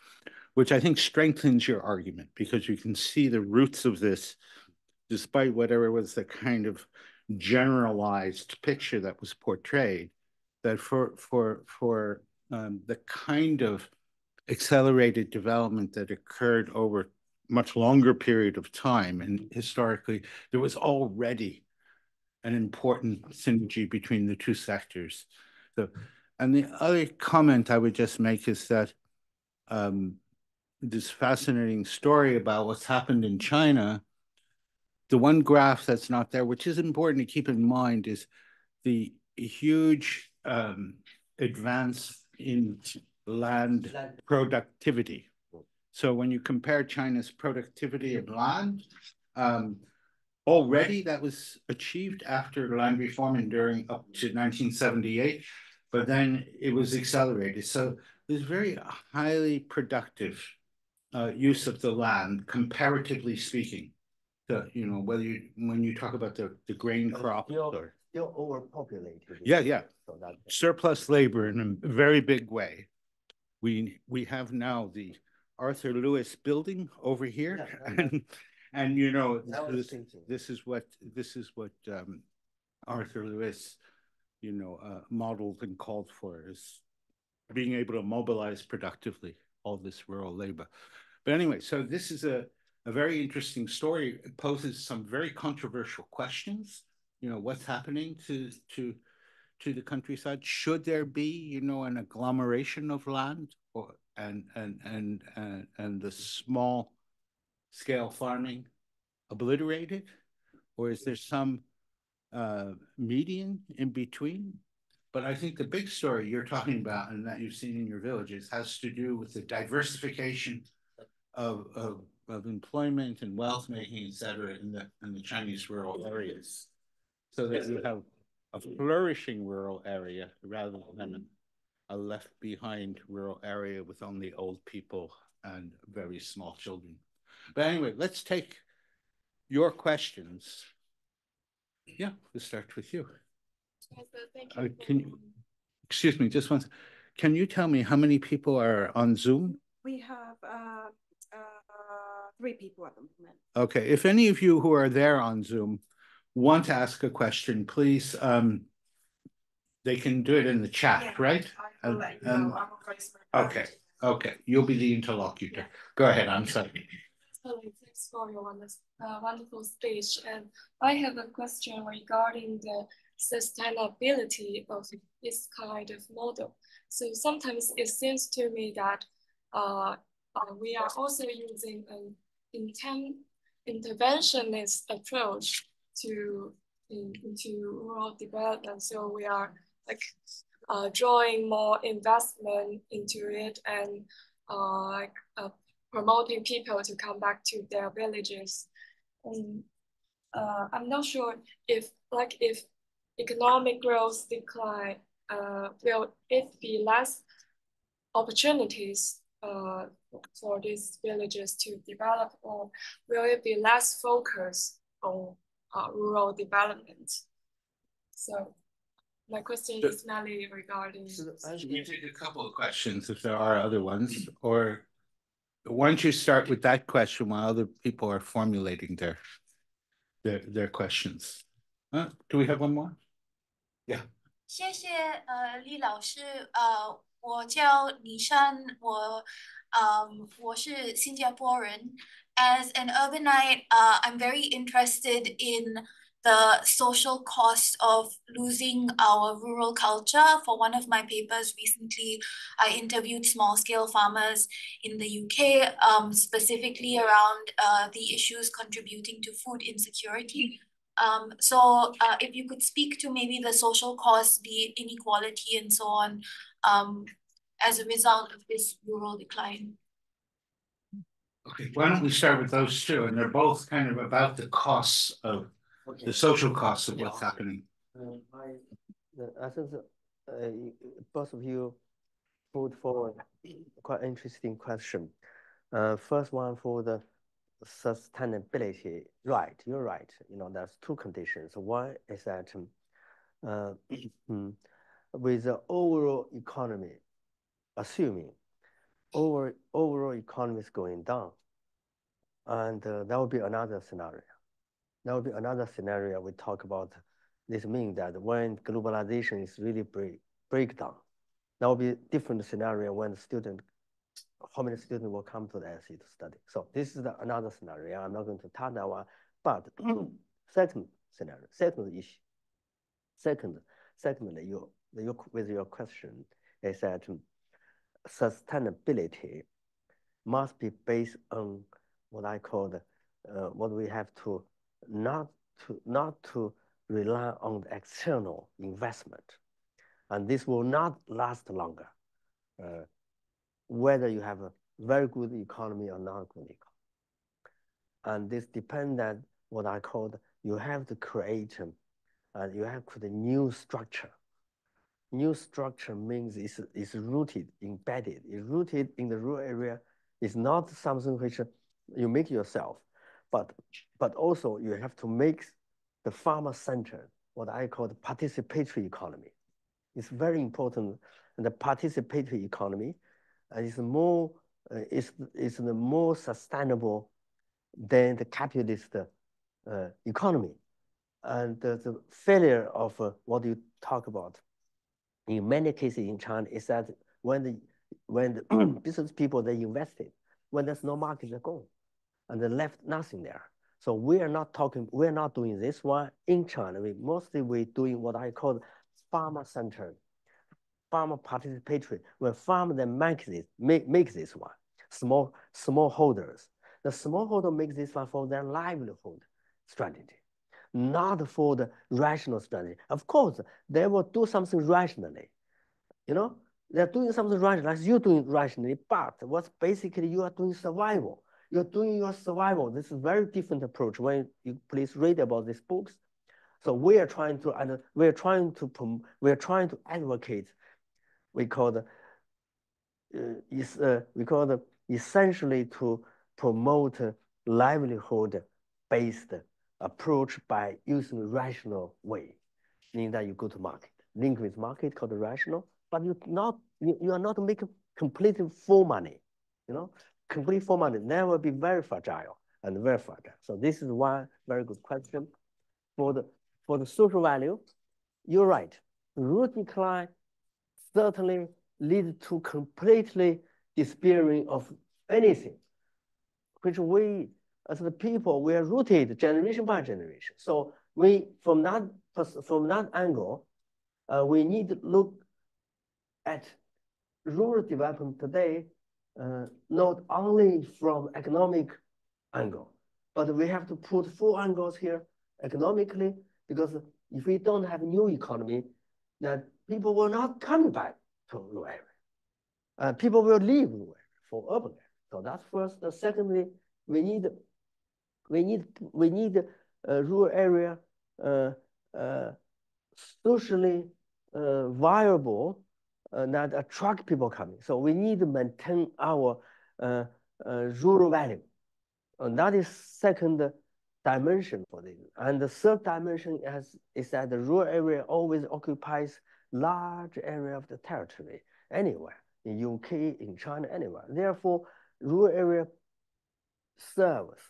which I think strengthens your argument because you can see the roots of this, despite whatever was the kind of generalized picture that was portrayed, that for for for um, the kind of accelerated development that occurred over much longer period of time. And historically, there was already an important synergy between the two sectors. So, and the other comment I would just make is that um, this fascinating story about what's happened in China, the one graph that's not there, which is important to keep in mind, is the huge um, advance in land productivity. So when you compare China's productivity of land, um, already that was achieved after land reform and during up to 1978, but then it was accelerated. So there's very highly productive uh, use of the land, comparatively speaking. The, you know, whether you, when you talk about the, the grain crop still, or still overpopulated. Yeah, yeah. So Surplus labor in a very big way we we have now the Arthur Lewis building over here, Yeah. and and you know this, this is what this is what um, Arthur Lewis, you know, uh, modeled and called for is being able to mobilize productively all this rural labor. But anyway, so this is a a very interesting story. It poses some very controversial questions. You know, what's happening to to to the countryside? Should there be, you know, an agglomeration of land or and and and and, and the small scale farming obliterated? Or is there some uh, median in between? But I think the big story you're talking about and that you've seen in your villages has to do with the diversification of, of, of employment and wealth making, et cetera, in the, in the Chinese rural areas. So that you have a flourishing rural area rather than a left behind rural area with only old people and very small children. But anyway, let's take your questions. Yeah, we'll start with you. Yes, sir, thank Uh, you can you- Excuse me, just one. sec. Can you tell me how many people are on Zoom? We have uh, uh, three people at the moment. Okay, if any of you who are there on Zoom want to ask a question, please, um, they can do it in the chat, Yeah, right? Um, let you um, know. I will raise my hand. Okay, okay, you'll be the interlocutor. Go ahead, I'm sorry. Hello, thanks for your wonderful, uh, wonderful speech. And I have a question regarding the sustainability of this kind of model. So sometimes it seems to me that uh, uh, we are also using an intent interventionist approach to in, into rural development. So we are like uh, drawing more investment into it and uh, uh, promoting people to come back to their villages. And uh, I'm not sure if like if economic growth decline, uh, will it be less opportunities uh, for these villages to develop, or will it be less focus on uh, rural development? So my question The- is mainly regarding. So the Should answer- we take a couple of questions if there are other ones, or why don't you start with that question while other people are formulating their their their questions? Uh, do we have one more? 谢谢呃厉老师，呃，我叫李珊，我嗯我是新加坡人。 as an urbanite, uh, I'm very interested in the social cost of losing our rural culture. For one of my papers recently, I interviewed small scale farmers in the UK, um, specifically around uh, the issues contributing to food insecurity. Um, so uh, if you could speak to maybe the social costs, be it inequality and so on, um, as a result of this rural decline. Okay, why don't we start with those two? And they're both kind of about the costs of Okay. the social costs of what's happening. Uh, I, I think uh, both of you put forward quite interesting question. Uh, first one for the sustainability, right, you're right. You know, there's two conditions. One is that uh, with the overall economy, assuming over, overall economy is going down, and uh, that would be another scenario. That would be another scenario we talk about. This means that when globalization is really break breakdown, that will be different scenario when student, how many students will come to the SE to study. So this is the, another scenario. I'm not going to touch that one. But second scenario, second issue, second, secondly, you, you with your question is that sustainability must be based on what I call the, uh, what we have to not to not to rely on the external investment, and this will not last longer. Uh, whether you have a very good economy or not good economy, and this depends on what I call the, you have to create, um, and you have to create a new structure. New structure means it's, it's rooted, embedded, it's rooted in the rural area. It's not something which you make yourself but, but also you have to make the farmer centered, what I call the participatory economy. It's very important. And the participatory economy uh, is more, uh, is, is the more sustainable than the capitalist uh, economy. And the failure of uh, what you talk about in many cases in China is that when the, when the business people, they invested, when there's no market, they're gone and they left nothing there. So we are not talking, we're not doing this one in China. We mostly we're doing what I call farmer-centered, farmer participatory. When farmer then make this, make, make this one, small small holders. The smallholder makes this one for their livelihood strategy, not for the rational strategy. Of course, they will do something rationally. You know, they're doing something rational, like you're doing rationally, but what's basically you are doing survival you're doing your survival. This is a very different approach when you please read about these books. So we are trying to, and we are trying to, we are trying to advocate, we call the, uh, is, uh, we call the essentially to promote livelihood-based approach by using rational way, meaning that you go to market, link with market called rational, but you not you, you are not making completely full money, you know complete format never be very fragile and very fragile. So this is one very good question. For the, for the social value, you're right. Root decline certainly leads to completely despairing of anything, which we, as the people, we are rooted generation by generation. So we, from that, from that angle, uh, we need to look at rural development today uh, not only from economic angle, but we have to put four angles here economically, because if we don't have a new economy, then people will not come back to rural area. Uh, people will leave rural area for urban area. So that's first. Secondly, we need we need we need a rural area uh, uh, socially uh, viable uh, that attract people coming. So we need to maintain our uh, uh, rural value. And that is second dimension for this. And the third dimension is, is that the rural area always occupies large area of the territory anywhere, in UK, in China, anywhere. Therefore, rural area serves,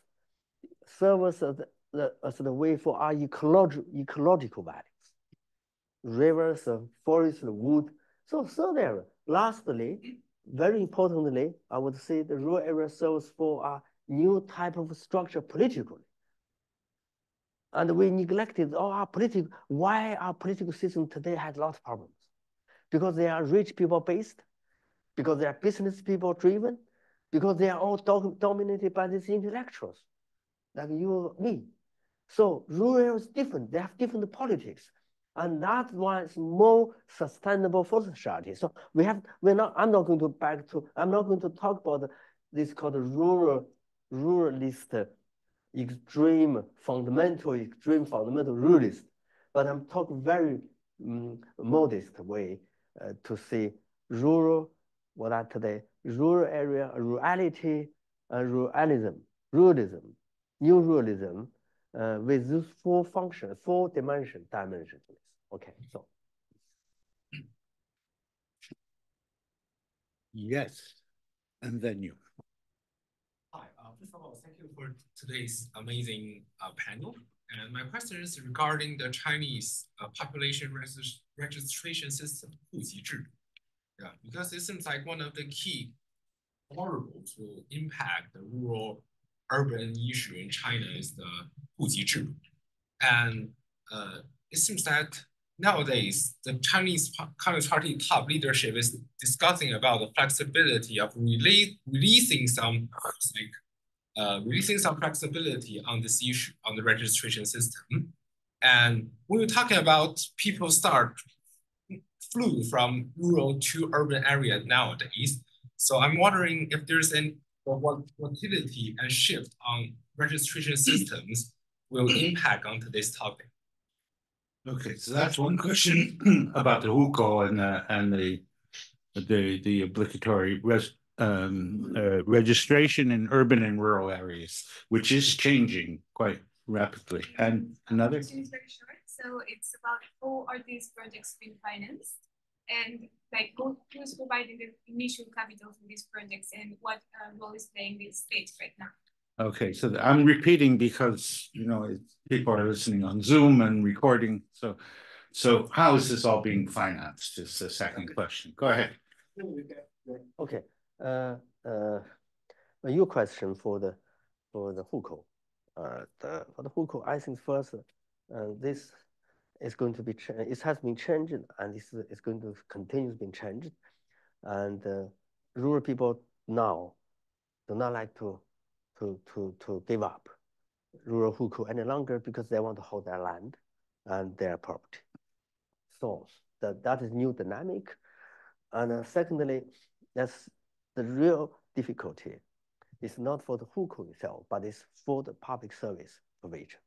serves as the, as the way for our ecological, ecological values. Rivers, forests, wood, so, there, lastly, very importantly, I would say the rural area serves for a new type of structure politically. And we neglected all our political, why our political system today has a lot of problems? Because they are rich people based, because they are business people driven, because they are all do dominated by these intellectuals, like you me. So rural is different. They have different politics. And that one is more sustainable for society. So we have, we're not, I'm not going to back to, I'm not going to talk about this called rural, ruralist, extreme, fundamental, extreme, fundamental ruralist. But I'm talking very um, modest way uh, to see rural, what are today, rural area, rurality, and ruralism, ruralism, new ruralism, uh, with those four functions, four dimension, dimensions. Okay, so. Yes, and then you. Hi, uh, first of all, thank you for today's amazing uh, panel. And my question is regarding the Chinese uh, population registration system, 户籍制. Yeah, because it seems like one of the key variables to impact the rural urban issue in China is the Huziju. And uh, it seems that nowadays the Chinese Communist Party top leadership is discussing about the flexibility of rele releasing some like uh, releasing some flexibility on this issue on the registration system. And when we're talking about people start flew from rural to urban area nowadays. So I'm wondering if there's an volatility and shift on registration systems will impact onto this topic. Okay, so that's one question about the hukou and uh, and the the the obligatory res, um, uh, registration in urban and rural areas, which is changing quite rapidly. And another. Question is very short. So it's about how are these projects being financed, and like who, who's providing the initial capital for these projects, and what uh, role is playing the state right now. Okay, so I'm repeating because, you know, people are listening on Zoom and recording. So, so how is this all being financed is the second question. Go ahead. Okay. Uh, uh, your question for the for the hukou. Uh, the, for the hukou, I think first, uh, this is going to be it has been changed and this is going to continue being changed, and uh, rural people now do not like to to, to, to give up rural hukou any longer because they want to hold their land and their property. So that, that is new dynamic. And uh, secondly, that's the real difficulty. It's not for the hukou itself, but it's for the public service provision.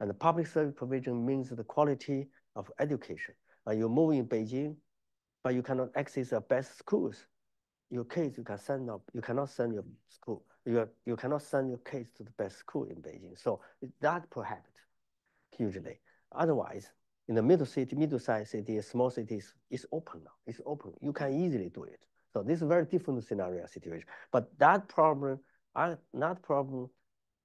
And the public service provision means the quality of education. Uh, you move in Beijing, but you cannot access the best schools. Your kids, you can send up, you cannot send your school you, you cannot send your kids to the best school in Beijing. So that prohibit hugely. Otherwise, in the middle city, middle-sized cities, small cities, it's open now. It's open. You can easily do it. So this is a very different scenario situation. But that problem, I, that problem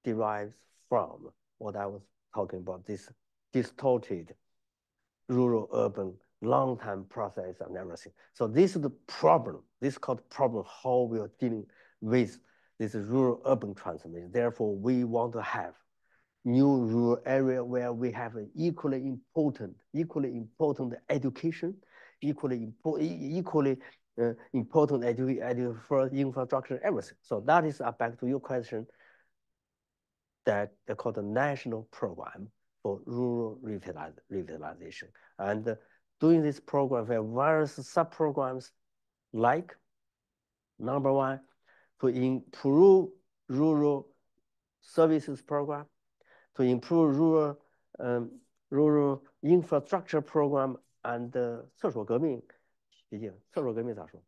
derives from what I was talking about, this distorted rural-urban long-term process and everything. So this is the problem. This is called problem, how we are dealing with this rural-urban transformation. Therefore, we want to have new rural area where we have an equally important, equally important education, equally important, equally uh, important edu edu infrastructure, everything. So that is uh, back to your question that they call the national program for rural revitalization. And uh, doing this program, we have various sub-programs like number one, to improve rural services program, to improve rural um, rural infrastructure program and 厕所革命，毕竟厕所革命咋说？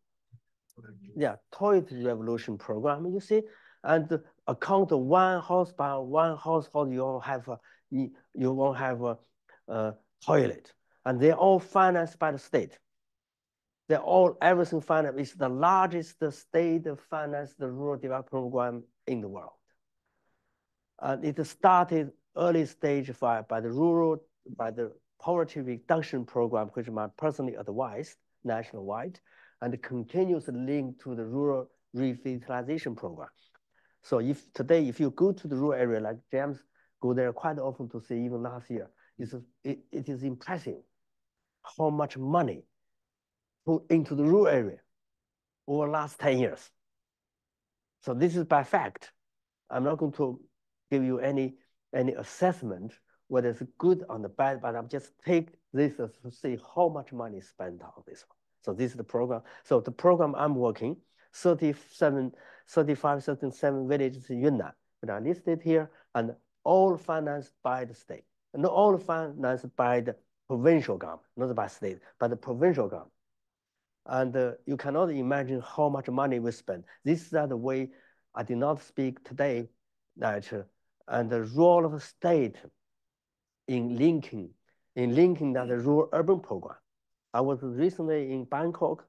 Yeah, toilet revolution program. You see, and account one house by one household, you have you won't have a, toilet, and they're all financed by the state. They're all everything finance is the largest state financed rural development program in the world. And it started early stage by, by the rural, by the poverty reduction program, which I personally advised nationwide, and continues linked to the rural revitalization program. So if today, if you go to the rural area, like James go there quite often to see even last year. It's, it, it is impressive how much money put into the rural area over the last 10 years. So this is by fact. I'm not going to give you any, any assessment whether it's good or the bad, but I'm just take this to see how much money is spent on this one. So this is the program. So the program I'm working, 37, 35, 37 villages in Yunnan, that are listed here, and all financed by the state. not all financed by the provincial government, not by state, but the provincial government. And uh, you cannot imagine how much money we spend. This is the way I did not speak today that uh, and the role of the state in linking, in linking that rural urban program. I was recently in Bangkok,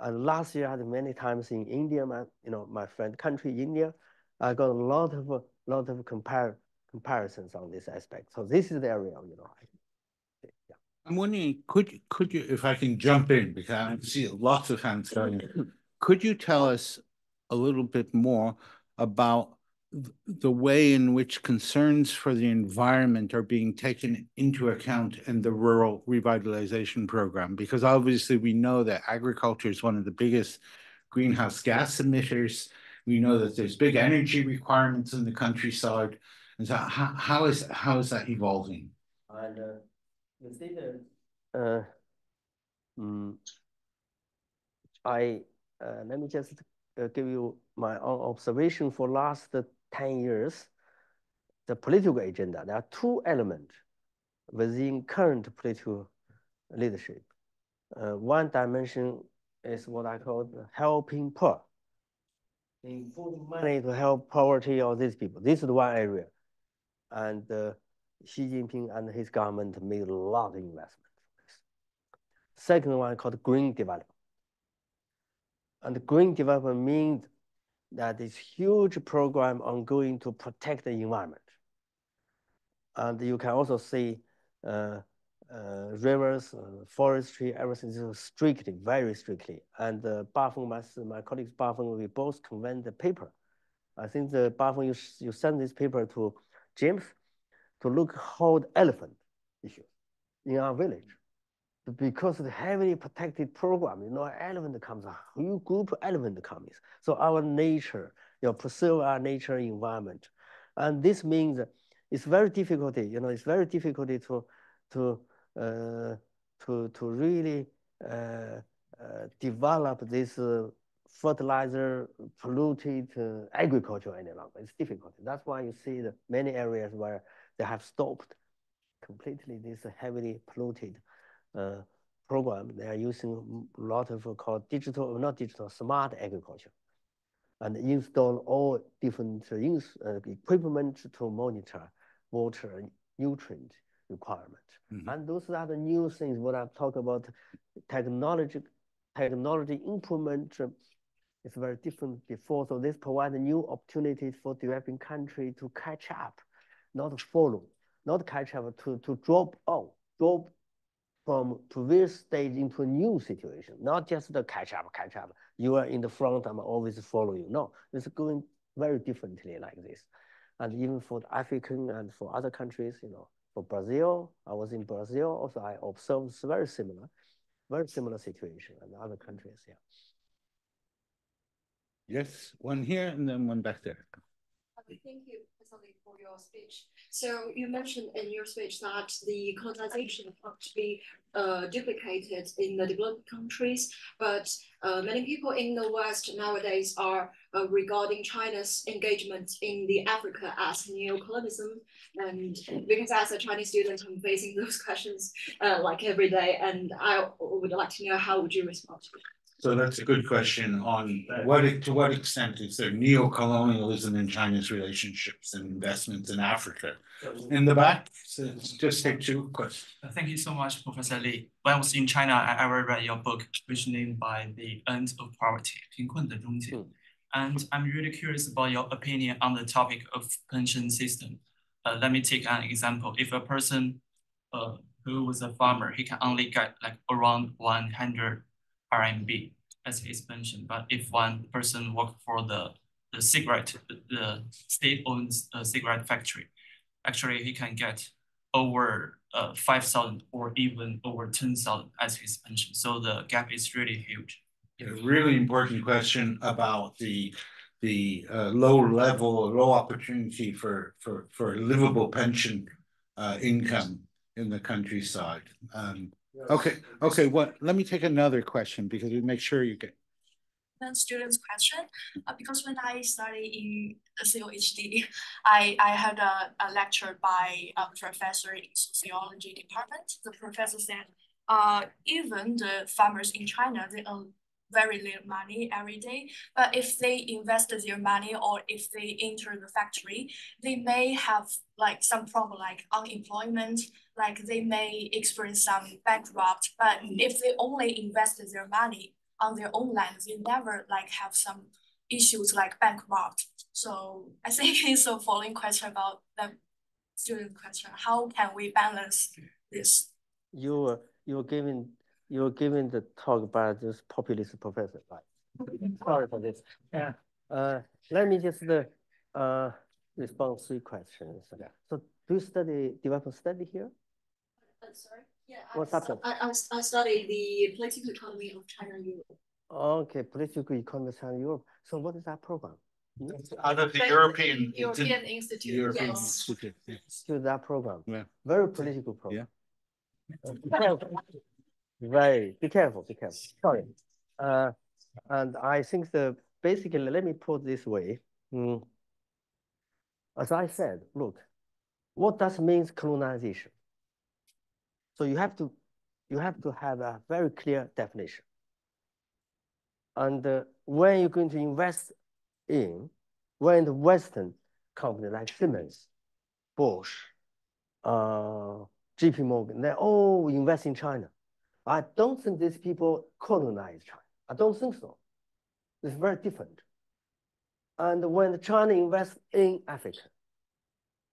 and last year I had many times in India, my, you know, my friend country, India. I got a lot of, a lot of compare, comparisons on this aspect. So this is the area, you know. Yeah. I'm wondering, could could you, if I can jump in, because I see lots of hands going, could you tell us a little bit more about the way in which concerns for the environment are being taken into account in the rural revitalization program because obviously we know that agriculture is one of the biggest greenhouse gas emitters. We know that there's big energy requirements in the countryside. And so how, how is how is that evolving? And uh, uh, mm, i uh, let me just uh, give you my own observation. For last 10 years, the political agenda, there are two elements within current political leadership. Uh, one dimension is what I call helping poor. In putting money to help poverty of these people. This is one area. And uh, Xi Jinping and his government made a lot of investment. Second one called green development. And green development means that this huge program ongoing to protect the environment. And you can also see uh, uh, rivers, uh, forestry, everything is strictly, very strictly. And uh, Bafeng, my, my colleagues Bafeng, we both convent the paper. I think the Bafeng, you, you send this paper to James to look how the elephant issue in our village because of the heavily protected program, you know, element comes, a new group element comes. So our nature, you know, preserve our nature environment. And this means it's very difficult, you know, it's very difficult to, to, uh, to, to really uh, uh, develop this uh, fertilizer polluted uh, agriculture any longer. It's difficult. That's why you see the many areas where they have stopped completely this heavily polluted program, they are using a lot of called digital, not digital, smart agriculture, and install all different uh, equipment to monitor water nutrient requirement. Mm -hmm. And those are the new things what I talk about. Technology, technology improvement is very different before. So this provides new opportunities for developing country to catch up, not follow, not catch up, to, to drop out, drop from previous stage into a new situation, not just the catch up, catch up. You are in the front, I'm always follow you. No, it's going very differently like this. And even for the African and for other countries, you know, for Brazil, I was in Brazil, also I observed very similar, very similar situation and other countries, yeah. Yes, one here and then one back there. Thank you for your speech. So you mentioned in your speech that the colonization ought to be uh, duplicated in the developed countries, but uh, many people in the West nowadays are uh, regarding China's engagement in the Africa as neocolonialism. And because as a Chinese student, I'm facing those questions uh, like every day, and I would like to know how would you respond to it? So that's a good question on what, to what extent is there neo-colonialism in China's relationships and investments in Africa? In the back, so just take two questions. Thank you so much, Professor Li. When I was in China, I ever read your book, which named by the end of poverty, 贫困的终结. And I'm really curious about your opinion on the topic of pension system. Uh, let me take an example. If a person uh, who was a farmer, he can only get like around 100 RMB, as he's mentioned. But if one person work for the, the cigarette, the, state-owned uh, cigarette factory, actually he can get over uh, 5,000 or even over 10,000 as his pension. So the gap is really huge. A really important question about the the uh, low level, low opportunity for for for livable pension uh, income in the countryside. Um, okay, okay. What? Let me take another question because we make sure you get students question uh, because when I study in COHD, I, I had a, a lecture by a professor in sociology department. The professor said, uh, even the farmers in China, they earn very little money every day. But if they invest their money or if they enter the factory, they may have like some problem like unemployment, like they may experience some bankrupt. But if they only invest their money on their own land, they never like have some issues like bankrupt. So I think it's a following question about the student question. How can we balance this? You were you were giving you were giving the talk by this populist professor, right? Sorry for this. Yeah. Uh, let me just uh, respond three questions. Yeah. So do you study development study here? I'm sorry. Yeah, What subject? I, I, I studied the political economy of China and Europe. Okay, political economy of China and Europe. So what is that program? out of the European European Institute. European yes. Institute. yes. To that program. Yeah. Very political program. Yeah. Very, be careful, be careful. Sorry. Uh, and I think the basically, let me put this way. Mm. As I said, look, what does means colonization? So you have to, you have to have a very clear definition. And uh, when you're going to invest in, when the Western company like Siemens, Bosch, uh, JP Morgan, they all invest in China. I don't think these people colonize China. I don't think so. It's very different. And when China invests in Africa,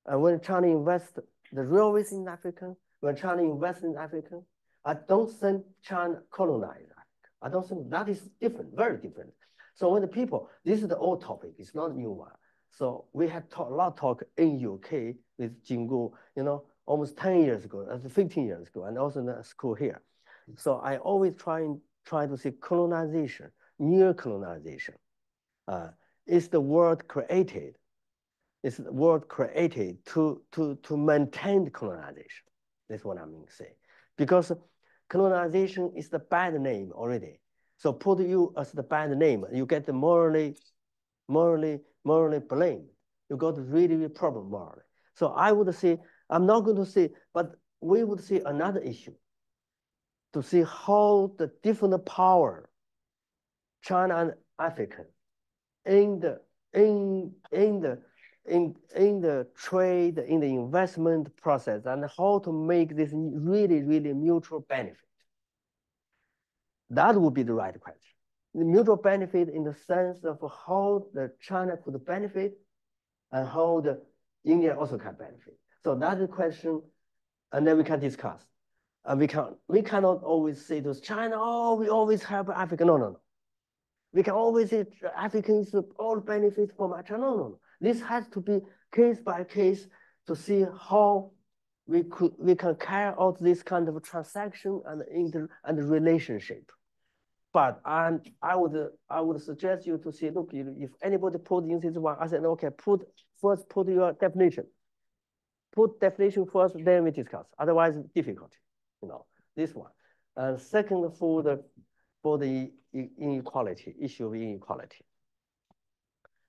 and when China invests the railways in Africa, when China in Africa, I don't think China colonized Africa. I don't think that is different, very different. So when the people, this is the old topic, it's not a new one. So we had talk, a lot of talk in UK with Jing Gu, you know, almost 10 years ago, uh, 15 years ago, and also in the school here. So I always try, try to say colonization, near colonization. Uh, is the world created? Is the world created to, to, to maintain colonization? That's what I mean to say. Because colonization is the bad name already. So put you as the bad name, you get the morally, morally, morally blamed. You got really, really problem morally. So I would say, I'm not going to say, but we would see another issue to see how the different power, China and Africa, in the in in the in, in the trade, in the investment process, and how to make this really, really mutual benefit. That would be the right question. The mutual benefit in the sense of how the China could benefit and how the India also can benefit. So that's the question, and then we can discuss. And we can we cannot always say to China, oh, we always help Africa. No, no, no. We can always say Africans all benefit from China. No, no, no. This has to be case by case to see how we could we can carry out this kind of transaction and inter and relationship. But and I would I would suggest you to see look if anybody put in this one I said okay put first put your definition, put definition first then we discuss. Otherwise difficult you know this one. And second for the for the inequality issue of inequality.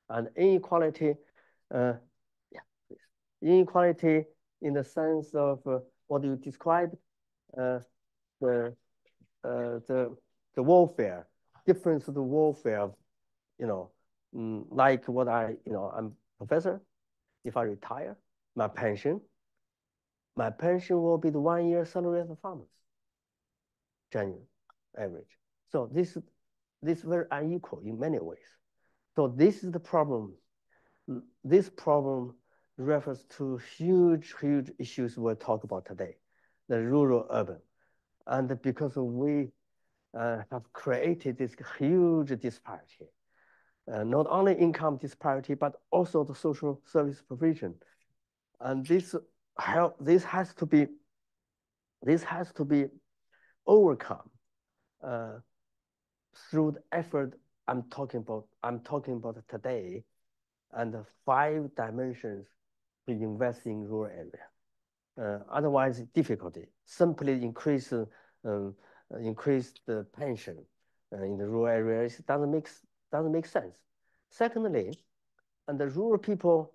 And inequality, uh, yeah, please. Inequality in the sense of uh, what you described, uh, the, uh, the, the warfare, difference of the warfare, you know, mm, like what I, you know, I'm professor. If I retire, my pension, my pension will be the one year salary of the farmers, January average. So this, this is very unequal in many ways. So this is the problem. This problem refers to huge, huge issues we'll talk about today, the rural urban. And because we uh, have created this huge disparity, uh, not only income disparity, but also the social service provision And this help, this has to be, this has to be overcome uh, through the effort I'm talking about, I'm talking about today, and five dimensions to invest in rural area. Uh, otherwise, difficulty. Simply increase, um, increase the pension uh, in the rural areas doesn't make, doesn't make sense. Secondly, and the rural people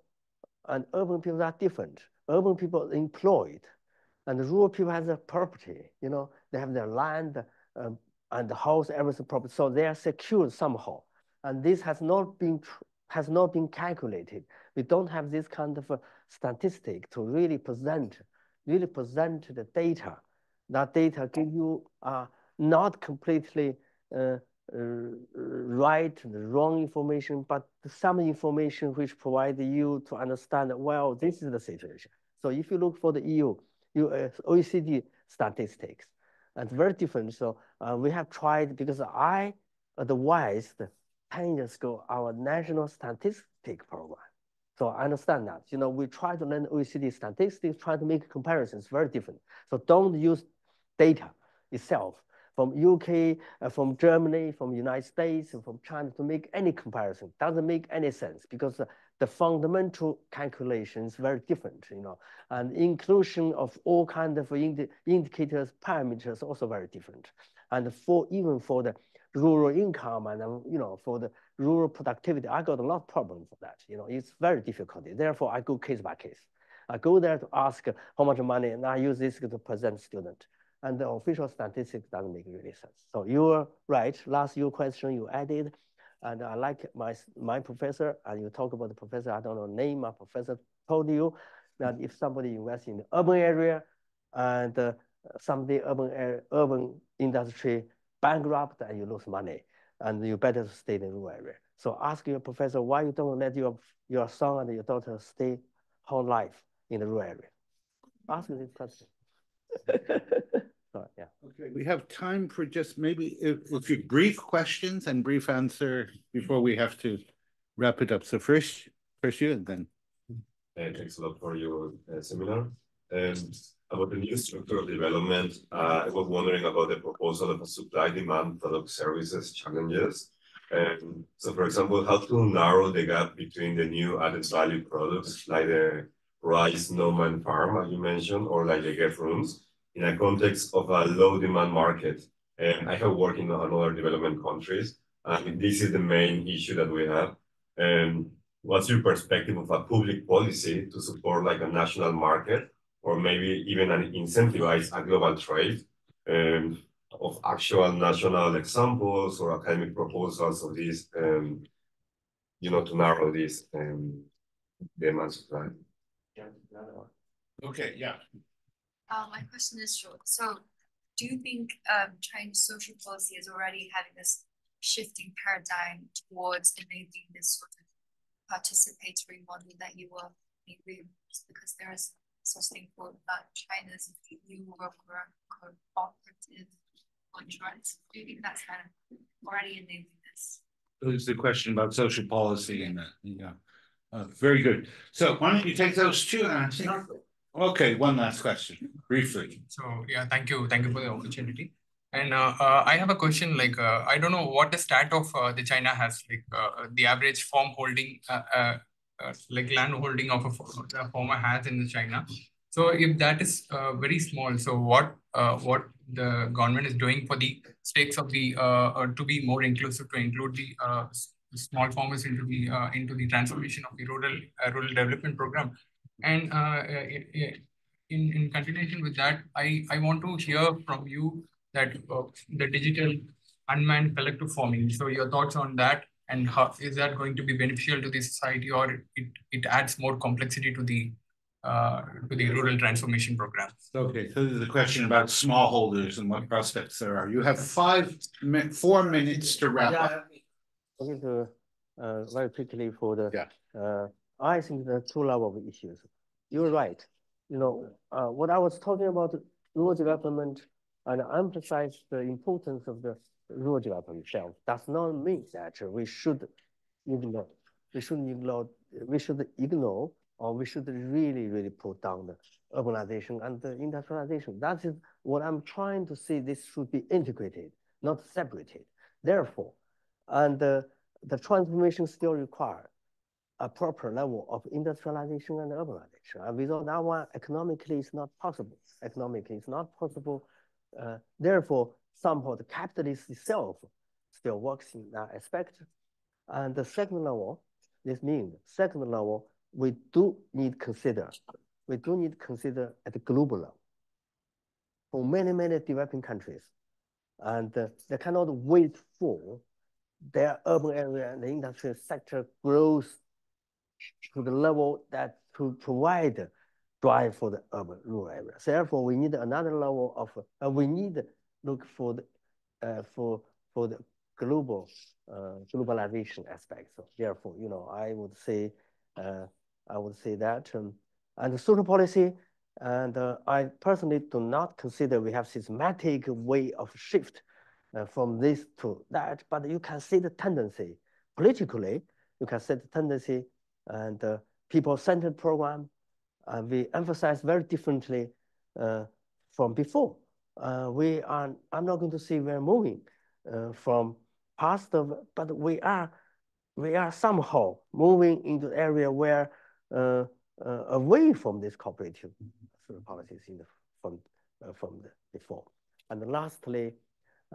and urban people are different. Urban people are employed, and the rural people have their property. You know, they have their land um, and the house, everything property, so they are secured somehow. And this has not been has not been calculated. We don't have this kind of statistic to really present, really present the data. That data give you uh, not completely uh, right and wrong information, but some information which provide you to understand, well, this is the situation. So if you look for the EU, uh, OECD statistics, it's very different. So uh, we have tried, because I advised 10 years ago, our national statistic program. So I understand that. You know, we try to learn OECD statistics, try to make comparisons, very different. So don't use data itself from UK, uh, from Germany, from United States, from China to make any comparison. Doesn't make any sense because uh, the fundamental calculation is very different, you know, and inclusion of all kind of indi indicators, parameters also very different. And for even for the rural income and, you know, for the rural productivity, I got a lot of problems for that. You know, it's very difficult. Therefore, I go case by case. I go there to ask how much money, and I use this to present student and the official statistics doesn't make really sense. So you're right. Last your question you added, and I like my my professor, and you talk about the professor. I don't know name. My professor told you that if somebody invests in the urban area, and uh, someday urban urban industry bankrupt, and you lose money, and you better stay in the rural area. So ask your professor why you don't let your your son and your daughter stay whole life in the rural area. Ask this question. yeah. Okay, we have time for just maybe if, if you brief questions and brief answer before we have to wrap it up. So first, first you and then. Uh, thanks a lot for your uh, seminar. Um, about the new structural development, uh, I was wondering about the proposal of a supply demand product services challenges. Um, so for example, how to narrow the gap between the new added value products like the rice no-man farm, as you mentioned, or like the get rooms, in a context of a low demand market. And I have worked in other development countries, and this is the main issue that we have. And what's your perspective of a public policy to support like a national market or maybe even an incentivize a global trade um, of actual national examples or academic proposals of this, um, you know, to narrow this um, demand supply. Yeah, Okay, yeah. Uh, my question is short. So do you think um, Chinese social policy is already having this shifting paradigm towards enabling this sort of participatory model that you were maybe because there is such thing called uh, China's new work cooperative contracts. Do you think that's kind of already enabling this? It's the question about social policy and that. Yeah. Uh, very good. So why don't you take those two and I think Okay, one last question, briefly. So yeah, thank you, thank you for the opportunity. And uh, uh, I have a question. Like, uh, I don't know what the stat of uh, the China has, like uh, the average farm holding, uh, like land holding of a, farmer has in China. So if that is uh, very small, so what uh, what the government is doing for the stakes of the uh, to be more inclusive to include the small farmers into the into the transformation of the rural rural development program and uh, in, in continuation with that, I, I want to hear from you that uh, the digital unmanned collective farming. So your thoughts on that and how is that going to be beneficial to the society or it, it adds more complexity to the uh, to the rural transformation program. Okay, so there's a question about smallholders and what prospects there are. You have five, four minutes to wrap yeah, up. Okay, to uh, very quickly for the yeah. uh, I think there are two level of issues. You're right. You know, uh, what I was talking about rural development and emphasize the importance of the development itself does not mean that we should ignore, we should ignore, we should ignore or we should really, really put down the urbanization and the industrialization. That is what I'm trying to say. This should be integrated, not separated. Therefore, and uh, the transformation still require a proper level of industrialization and urbanization. And without that one, economically, it's not possible. Economically, it's not possible. Uh, therefore, somehow the capitalist itself still works in that aspect. And the second level, this means second level, we do need consider, we do need consider at the global level. For many, many developing countries, and uh, they cannot wait for their urban area and the industrial sector grows to the level that to provide drive for the urban rural areas. Therefore, we need another level of, uh, we need look for the, uh, for, for the global, uh, globalization aspect. So therefore, you know, I would say, uh, I would say that, um, and social policy, and uh, I personally do not consider we have systematic way of shift uh, from this to that, but you can see the tendency politically, you can see the tendency and uh, people-centered program, we emphasize very differently from before Uh, we are, I'm not going to say we're moving uh, from past of, but we are, we are somehow moving into the area where uh, away from this cooperative policies in the, from, from the before. And lastly,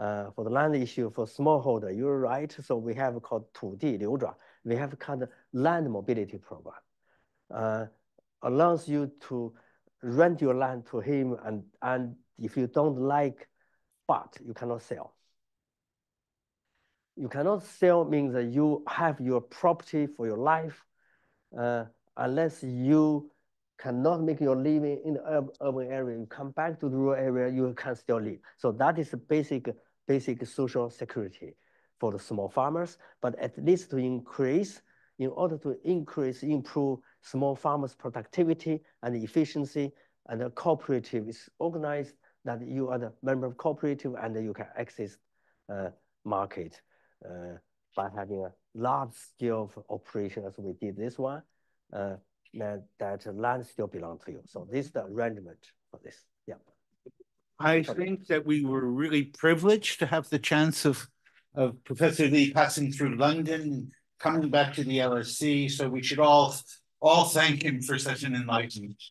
uh, for the land issue for smallholder, you're right. So we have called 土地流转. We have called land mobility program. Uh, allows you to rent your land to him and, and if you don't like, but you cannot sell. You cannot sell means that you have your property for your life uh, unless you cannot make your living in the urban area. You come back to the rural area, you can still live. So that is the basic basic social security for the small farmers, but at least to increase, in order to increase, improve small farmers' productivity and efficiency, and the cooperative is organized that you are the member of cooperative and you can access uh, market uh, by having a large scale of operation as we did this one, uh, that, land still belong to you. So this is the arrangement for this. Yeah. I think that we were really privileged to have the chance of of Professor Li passing through London, coming back to the LSE. So we should all all thank him for such an enlightenment.